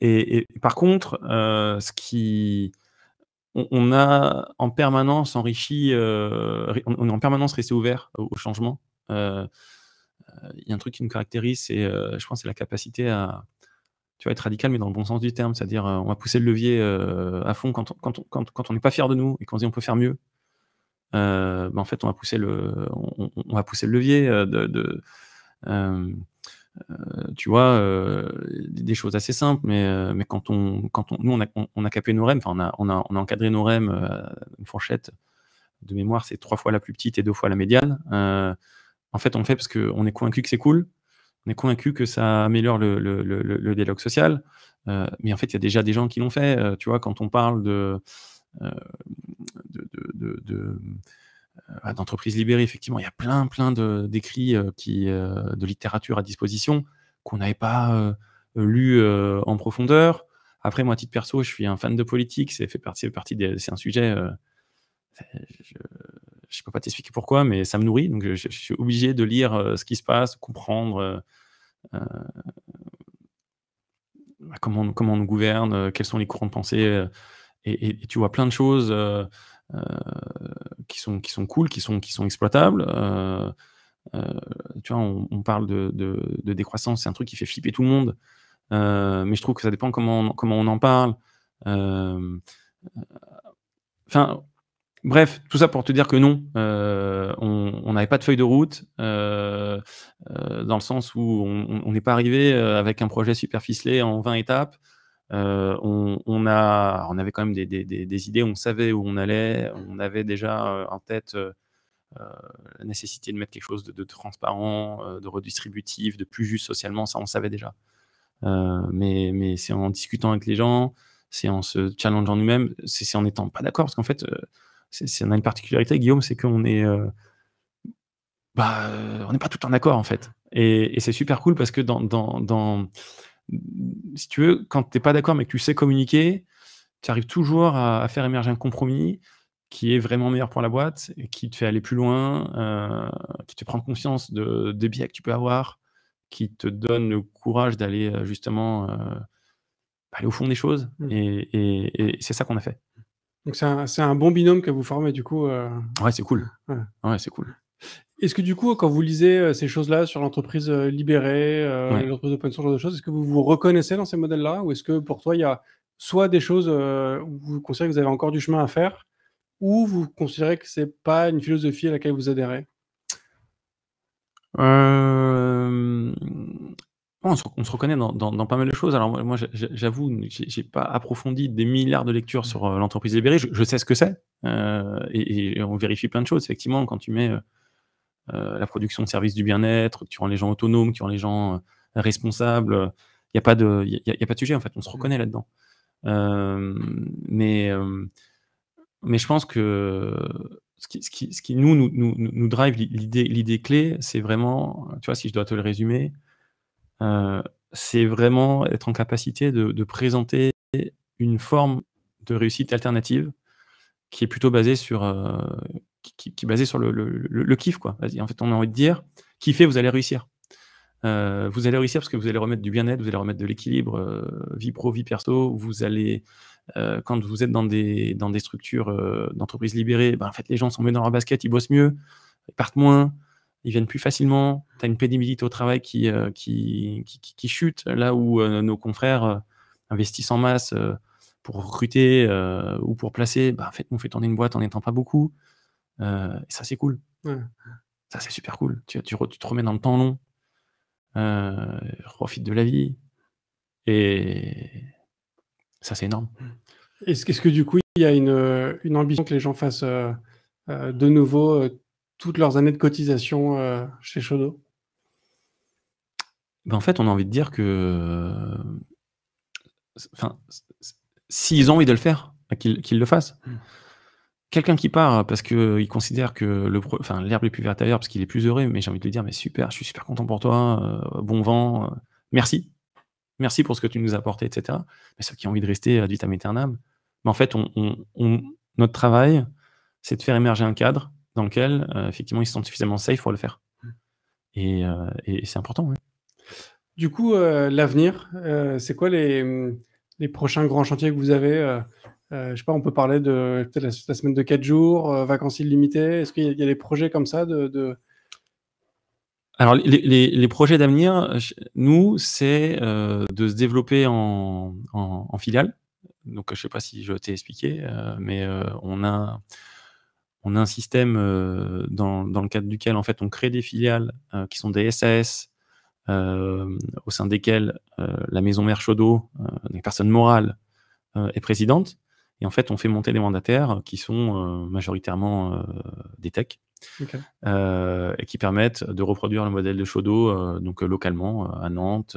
Et, par contre, ce qui, on, a en permanence enrichi, euh, on, est en permanence resté ouvert au, changement. Euh, euh, Il y a un truc qui nous caractérise, c'est, je pense, c'est la capacité à, être radical, mais dans le bon sens du terme, c'est-à-dire, on va pousser le levier à fond quand on n'est pas fier de nous et qu'on se dit on peut faire mieux. Ben, en fait, on va pousser le, levier de, euh, tu vois, euh, des choses assez simples, mais, euh, mais quand on, quand on, nous, on a, on, a capé nos REM, enfin, on a, on, a, on a encadré nos REM, une fourchette de mémoire, c'est trois fois la plus petite et deux fois la médiane. En fait, on le fait parce qu'on est convaincu que c'est cool, on est convaincu que ça améliore le, le, le, le- dialogue social, mais en fait, il y a déjà des gens qui l'ont fait. tu vois, quand on parle de, d'entreprises libérées, effectivement, il y a plein, plein d'écrits euh, qui, euh, de littérature à disposition qu'on n'avait pas euh, lu euh, en profondeur. Après, moi, à titre perso, je suis un fan de politique. C'est fait partie, c'est un sujet. euh, je ne peux pas t'expliquer pourquoi, mais ça me nourrit. Donc, je, suis obligé de lire euh, ce qui se passe, comprendre euh, euh, bah, comment, on- nous gouverne, euh, quels sont les courants de pensée. euh, et, tu vois plein de choses euh, euh, qui, sont, qui sont cool, qui sont, qui sont exploitables. euh, euh, tu vois, on, parle de, de- décroissance, c'est un truc qui fait flipper tout le monde. Euh, mais je trouve que ça dépend comment on, comment on en parle. Euh, Enfin, bref, tout ça pour te dire que non, euh, on n'avait pas de feuille de route, euh, euh, dans le sens où on n'est pas arrivé euh, avec un projet super ficelé en 20 étapes. Euh, on, avait quand même des, idées, on savait où on allait, on avait déjà euh, en tête euh, la nécessité de mettre quelque chose de, transparent, de redistributif, de plus juste socialement, ça on savait déjà. Mais c'est en discutant avec les gens, c'est en se challengeant nous-mêmes, c'est en n'étant pas d'accord, parce qu'en fait, on a une particularité, Guillaume, c'est qu'on est, bah, n'est pas tout le temps d'accord en fait. Et, c'est super cool parce que dans- si tu veux, quand tu n'es pas d'accord mais que tu sais communiquer, tu arrives toujours à, à faire émerger un compromis qui est vraiment meilleur pour la boîte, et qui te fait aller plus loin, euh, qui te prend conscience de, des biais que tu peux avoir, qui te donne le courage d'aller euh, justement euh, aller au fond des choses. Mm. Et, et- et c'est ça qu'on a fait. Donc c'est un, bon binôme que vous formez du coup. euh. Ouais, c'est cool. Ouais. Ouais, c'est cool. Est-ce que du coup, quand vous lisez euh, ces choses-là sur l'entreprise euh, libérée, euh, Ouais. l'entreprise open source, ce genre de choses, est-ce que vous vous reconnaissez dans ces modèles-là ou est-ce que pour toi, il y a soit des choses euh, où vous considérez que vous avez encore du chemin à faire ou vous considérez que c'est pas une philosophie à laquelle vous adhérez? Euh, on, se, on se reconnaît dans, dans- dans pas mal de choses. Alors moi, j'avoue, j'ai pas approfondi des milliards de lectures sur euh, l'entreprise libérée. Je, je sais ce que c'est euh, et, et on vérifie plein de choses. Effectivement, quand tu mets la production de services du bien-être, que tu rends les gens autonomes, que tu rends les gens euh, responsables. Il n'y a, pas de- y a, y a pas de sujet, en fait. On se reconnaît là-dedans. Euh, mais, euh, mais je pense que ce qui, ce qui, ce qui nous, nous, nous, nous drive, l'idée, l'idée clé, c'est vraiment, tu vois, si je dois te le résumer, euh, c'est vraiment être en capacité de, de présenter une forme de réussite alternative qui est plutôt basée sur, euh, qui, est basée sur le, kiff, quoi. En fait, on a envie de dire, kiffez, vous allez réussir. Euh, vous allez réussir parce que vous allez remettre du bien-être, vous allez remettre de l'équilibre, euh, vie pro, vie perso. Vous allez, euh, quand vous êtes dans des, dans des structures d'entreprises libérées, ben, en fait, les gens sont mieux dans leur basket, ils bossent mieux, ils partent moins, ils viennent plus facilement. Tu as une pénibilité au travail qui, qui, qui, chute, là où nos confrères investissent en masse pour recruter ou pour placer. Ben, en fait, on fait tourner une boîte en n'étant pas beaucoup. Euh, et ça, c'est cool. Ouais. Ça, c'est super cool. Tu, tu, te remets dans le temps long. Euh, profite de la vie. Et ça, c'est énorme. Est-ce que, du coup, il y a une, une ambition que les gens fassent euh, euh, de nouveau toutes leurs années de cotisation chez Shodo? Ben, en fait, on a envie de dire que. Enfin, s'ils ont envie de le faire, ben, qu'ils qu'ils le fassent. Mm. Quelqu'un qui part parce qu'il considère que le enfin, l'herbe est plus verte ailleurs, parce qu'il est plus heureux, mais j'ai envie de lui dire, mais super, je suis super content pour toi, euh, bon vent, euh, merci. Merci pour ce que tu nous as apporté, etc. Mais ceux qui ont envie de rester ad vitam aeternam, mais en fait, on, on- on- notre travail, c'est de faire émerger un cadre dans lequel, euh, effectivement, ils se sentent suffisamment safe pour le faire. Et, euh, et c'est important, oui. Du coup, euh, l'avenir, euh, c'est quoi les, les prochains grands chantiers que vous avez euh, Je sais pas, on peut parler de peut-être la, semaine de 4 jours, euh, vacances illimitées. Est-ce qu'il y, a- des projets comme ça de, Alors, les, projets d'avenir, nous, c'est euh, de se développer en, en- filiale. Donc, je ne sais pas si je t'ai expliqué, mais on, a, on a un système dans, dans le cadre duquel, en fait, on crée des filiales qui sont des SAS, au sein desquelles la maison mère Chaudot, euh, une personne morale, euh, est présidente. Et en fait, on fait monter des mandataires qui sont euh, majoritairement euh, des techs euh, et qui permettent de reproduire le modèle de Chaudot donc localement à Nantes,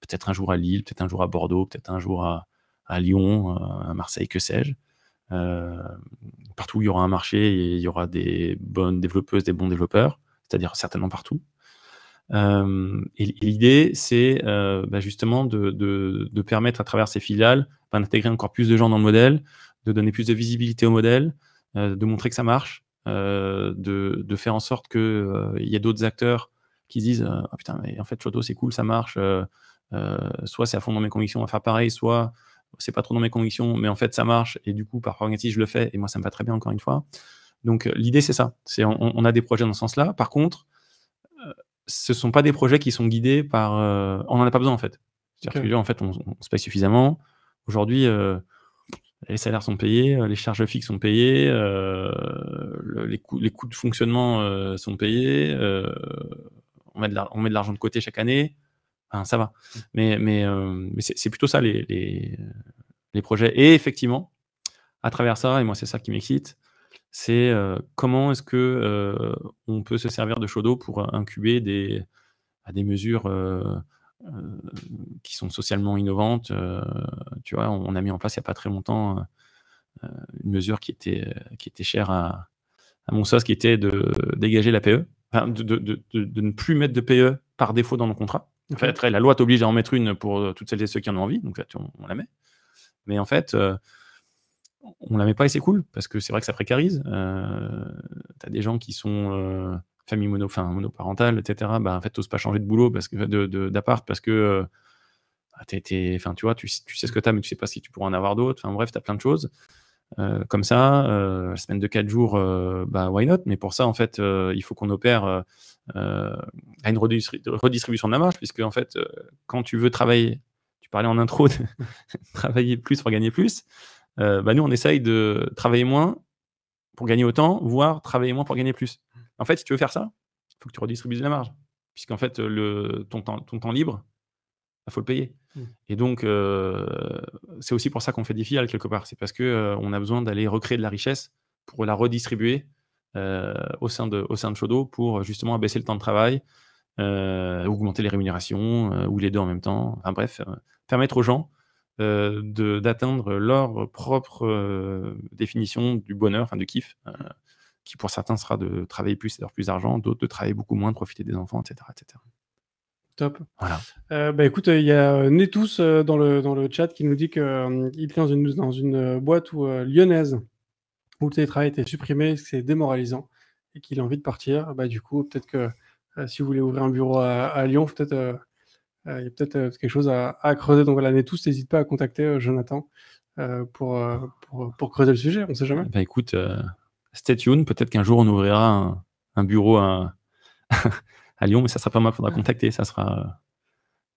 peut-être un jour à Lille, peut-être un jour à Bordeaux, peut-être un jour à, à Lyon, à Marseille, que sais-je. Euh, partout où il y aura un marché, et il y aura des bonnes développeuses, des bons développeurs, c'est-à-dire certainement partout. Euh, et et l'idée, c'est euh, bah, justement de, de- de permettre à travers ces filiales d'intégrer encore plus de gens dans le modèle, de donner plus de visibilité au modèle, euh, de montrer que ça marche, euh, de, de faire en sorte qu'il y ait d'autres acteurs qui se disent euh, Ah, putain, mais en fait, Choto, c'est cool, ça marche. euh, euh, soit c'est à fond dans mes convictions à faire pareil, soit c'est pas trop dans mes convictions, mais en fait, ça marche. Et du coup, par pragmatisme, je le fais. Et moi, ça me va très bien, encore une fois. Donc, euh, l'idée, c'est ça. C'est on, on a des projets dans ce sens-là. Par contre, euh, ce sont pas des projets qui sont guidés par. euh, on n'en a pas besoin, en fait. C'est-à-dire Ok. que en fait, on, on se paye suffisamment. Aujourd'hui, euh, les salaires sont payés, euh, les charges fixes sont payées, euh, le- les, coûts, de fonctionnement sont payés, on met de l'argent de côté chaque année, Enfin, ça va. Mais, c'est plutôt ça les, projets. Et effectivement, à travers ça, et moi c'est ça qui m'excite, c'est comment est-ce que on peut se servir de Shodo pour incuber des, à des mesures qui sont socialement innovantes. euh, tu vois, on a mis en place il n'y a pas très longtemps euh, une mesure qui était, euh, qui était chère à, à mon sauce, qui était de dégager la PE, enfin, de, de- de- ne plus mettre de PE par défaut dans nos contrats. En fait, la loi t'oblige à en mettre une pour euh, toutes celles et ceux qui en ont envie, donc là, tu- on, on la met. Mais en fait, euh, on la met pas et c'est cool, parce que c'est vrai que ça précarise. Euh, tu as des gens qui sont euh, famille monoparentale, etc. Bah, en fait, t'oses pas changer de boulot, parce que, de, d'appart, parce que euh, bah, tu vois, tu, sais ce que tu as, mais tu sais pas si tu pourras en avoir d'autres. Enfin, bref, tu as plein de choses. Euh, comme ça, euh, la semaine de 4 jours, euh, bah, why not? Mais pour ça, en fait, il faut qu'on opère à une redistri- redistribution de la marge, puisque en fait, quand tu veux travailler, tu parlais en intro de travailler plus pour gagner plus, bah, nous, on essaye de travailler moins pour gagner autant, voire travailler moins pour gagner plus. En fait, si tu veux faire ça, il faut que tu redistribues de la marge, puisqu'en fait, le, ton, temps, ton temps libre, il faut le payer. Mm. Et donc, euh, c'est aussi pour ça qu'on fait des filiales quelque part. C'est parce qu'on on a besoin d'aller recréer de la richesse pour la redistribuer euh, au, sein de, au sein de Shodo pour justement abaisser le temps de travail, euh, augmenter les rémunérations, euh, ou les deux en même temps. Enfin bref, euh, permettre aux gens euh, d'atteindre leur propre euh, définition du bonheur, enfin du kiff, euh, qui pour certains sera de travailler plus et d'avoir plus d'argent, d'autres de travailler beaucoup moins, de profiter des enfants, etc. etc. Top. Voilà. Euh, bah écoute, il y a euh, Netous euh, dans, le, dans le chat qui nous dit qu'il est dans une, dans une euh, boîte où, euh, lyonnaise où le télétravail était supprimé, que c'est démoralisant et qu'il a envie de partir. Bah, du coup, peut-être que euh, si vous voulez ouvrir un bureau à, à Lyon, peut-être euh, euh, il y a peut-être euh, quelque chose à, à creuser. Donc voilà, Netous, n'hésite pas à contacter euh, Jonathan euh, pour, euh, pour, pour creuser le sujet, on ne sait jamais. Ben écoute, euh, stay tuned. Peut-être qu'un jour on ouvrira un, un bureau à, à Lyon, mais ça sera pas moi, faudra contacter. Ça sera euh,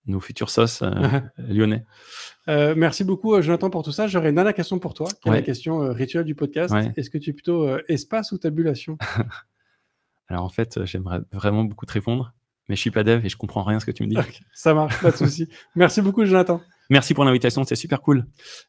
nos futurs sauces euh, lyonnais. Euh, merci beaucoup, Jonathan, pour tout ça. J'aurais une dernière question pour toi, qui est la question euh, rituelle du podcast. Ouais. Est-ce que tu es plutôt espace ou tabulation? Alors en fait, j'aimerais vraiment beaucoup te répondre, mais je suis pas dev et je comprends rien à ce que tu me dis. Ça marche, pas de souci. Merci beaucoup, Jonathan. Merci pour l'invitation, c'était super cool.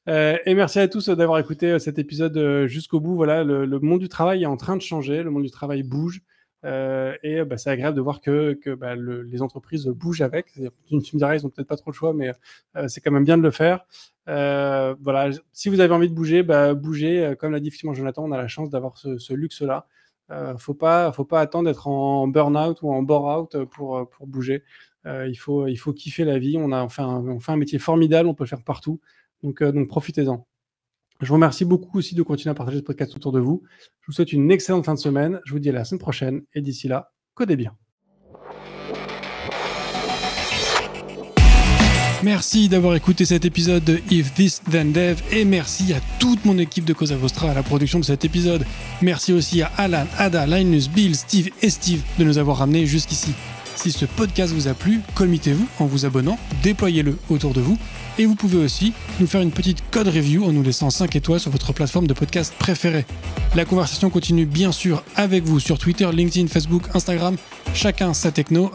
Euh, et merci à tous d'avoir écouté euh, cet épisode euh, jusqu'au bout. Voilà, le, monde du travail est en train de changer, le monde du travail bouge. et bah, c'est agréable de voir que, bah, le- les entreprises bougent avec. Tu, me diras, ils n'ont peut-être pas trop le choix, mais c'est quand même bien de le faire. Voilà, si vous avez envie de bouger, bah, bougez. Comme l'a dit effectivement Jonathan, on a la chance d'avoir ce, luxe-là. Euh, faut pas, faut pas attendre d'être en burn-out ou en bore-out pour bouger. Euh, il, faut, il faut kiffer la vie. On a on fait un, on fait un métier formidable, on peut le faire partout. Donc, euh, donc profitez-en. Je vous remercie beaucoup aussi de continuer à partager ce podcast autour de vous. Je vous souhaite une excellente fin de semaine. Je vous dis à la semaine prochaine. Et d'ici là, codez bien. Merci d'avoir écouté cet épisode de If This Then Dev et merci à toute mon équipe de Cosa Vostra à la production de cet épisode. Merci aussi à Alan, Ada, Linus, Bill, Steve et Steve de nous avoir ramenés jusqu'ici. Si ce podcast vous a plu, committez-vous en vous abonnant, déployez-le autour de vous et vous pouvez aussi nous faire une petite code review en nous laissant 5 étoiles sur votre plateforme de podcast préférée. La conversation continue bien sûr avec vous sur Twitter, LinkedIn, Facebook, Instagram, chacun sa techno,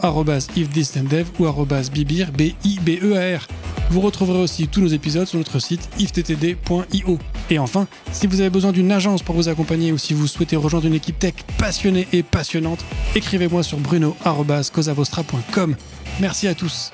ifthistanddev ou bibir, B-I-B-E-A-R. Vous retrouverez aussi tous nos épisodes sur notre site ifttd.io. Et enfin, si vous avez besoin d'une agence pour vous accompagner ou si vous souhaitez rejoindre une équipe tech passionnée et passionnante, écrivez-moi sur bruno.cosavostra.com. Merci à tous.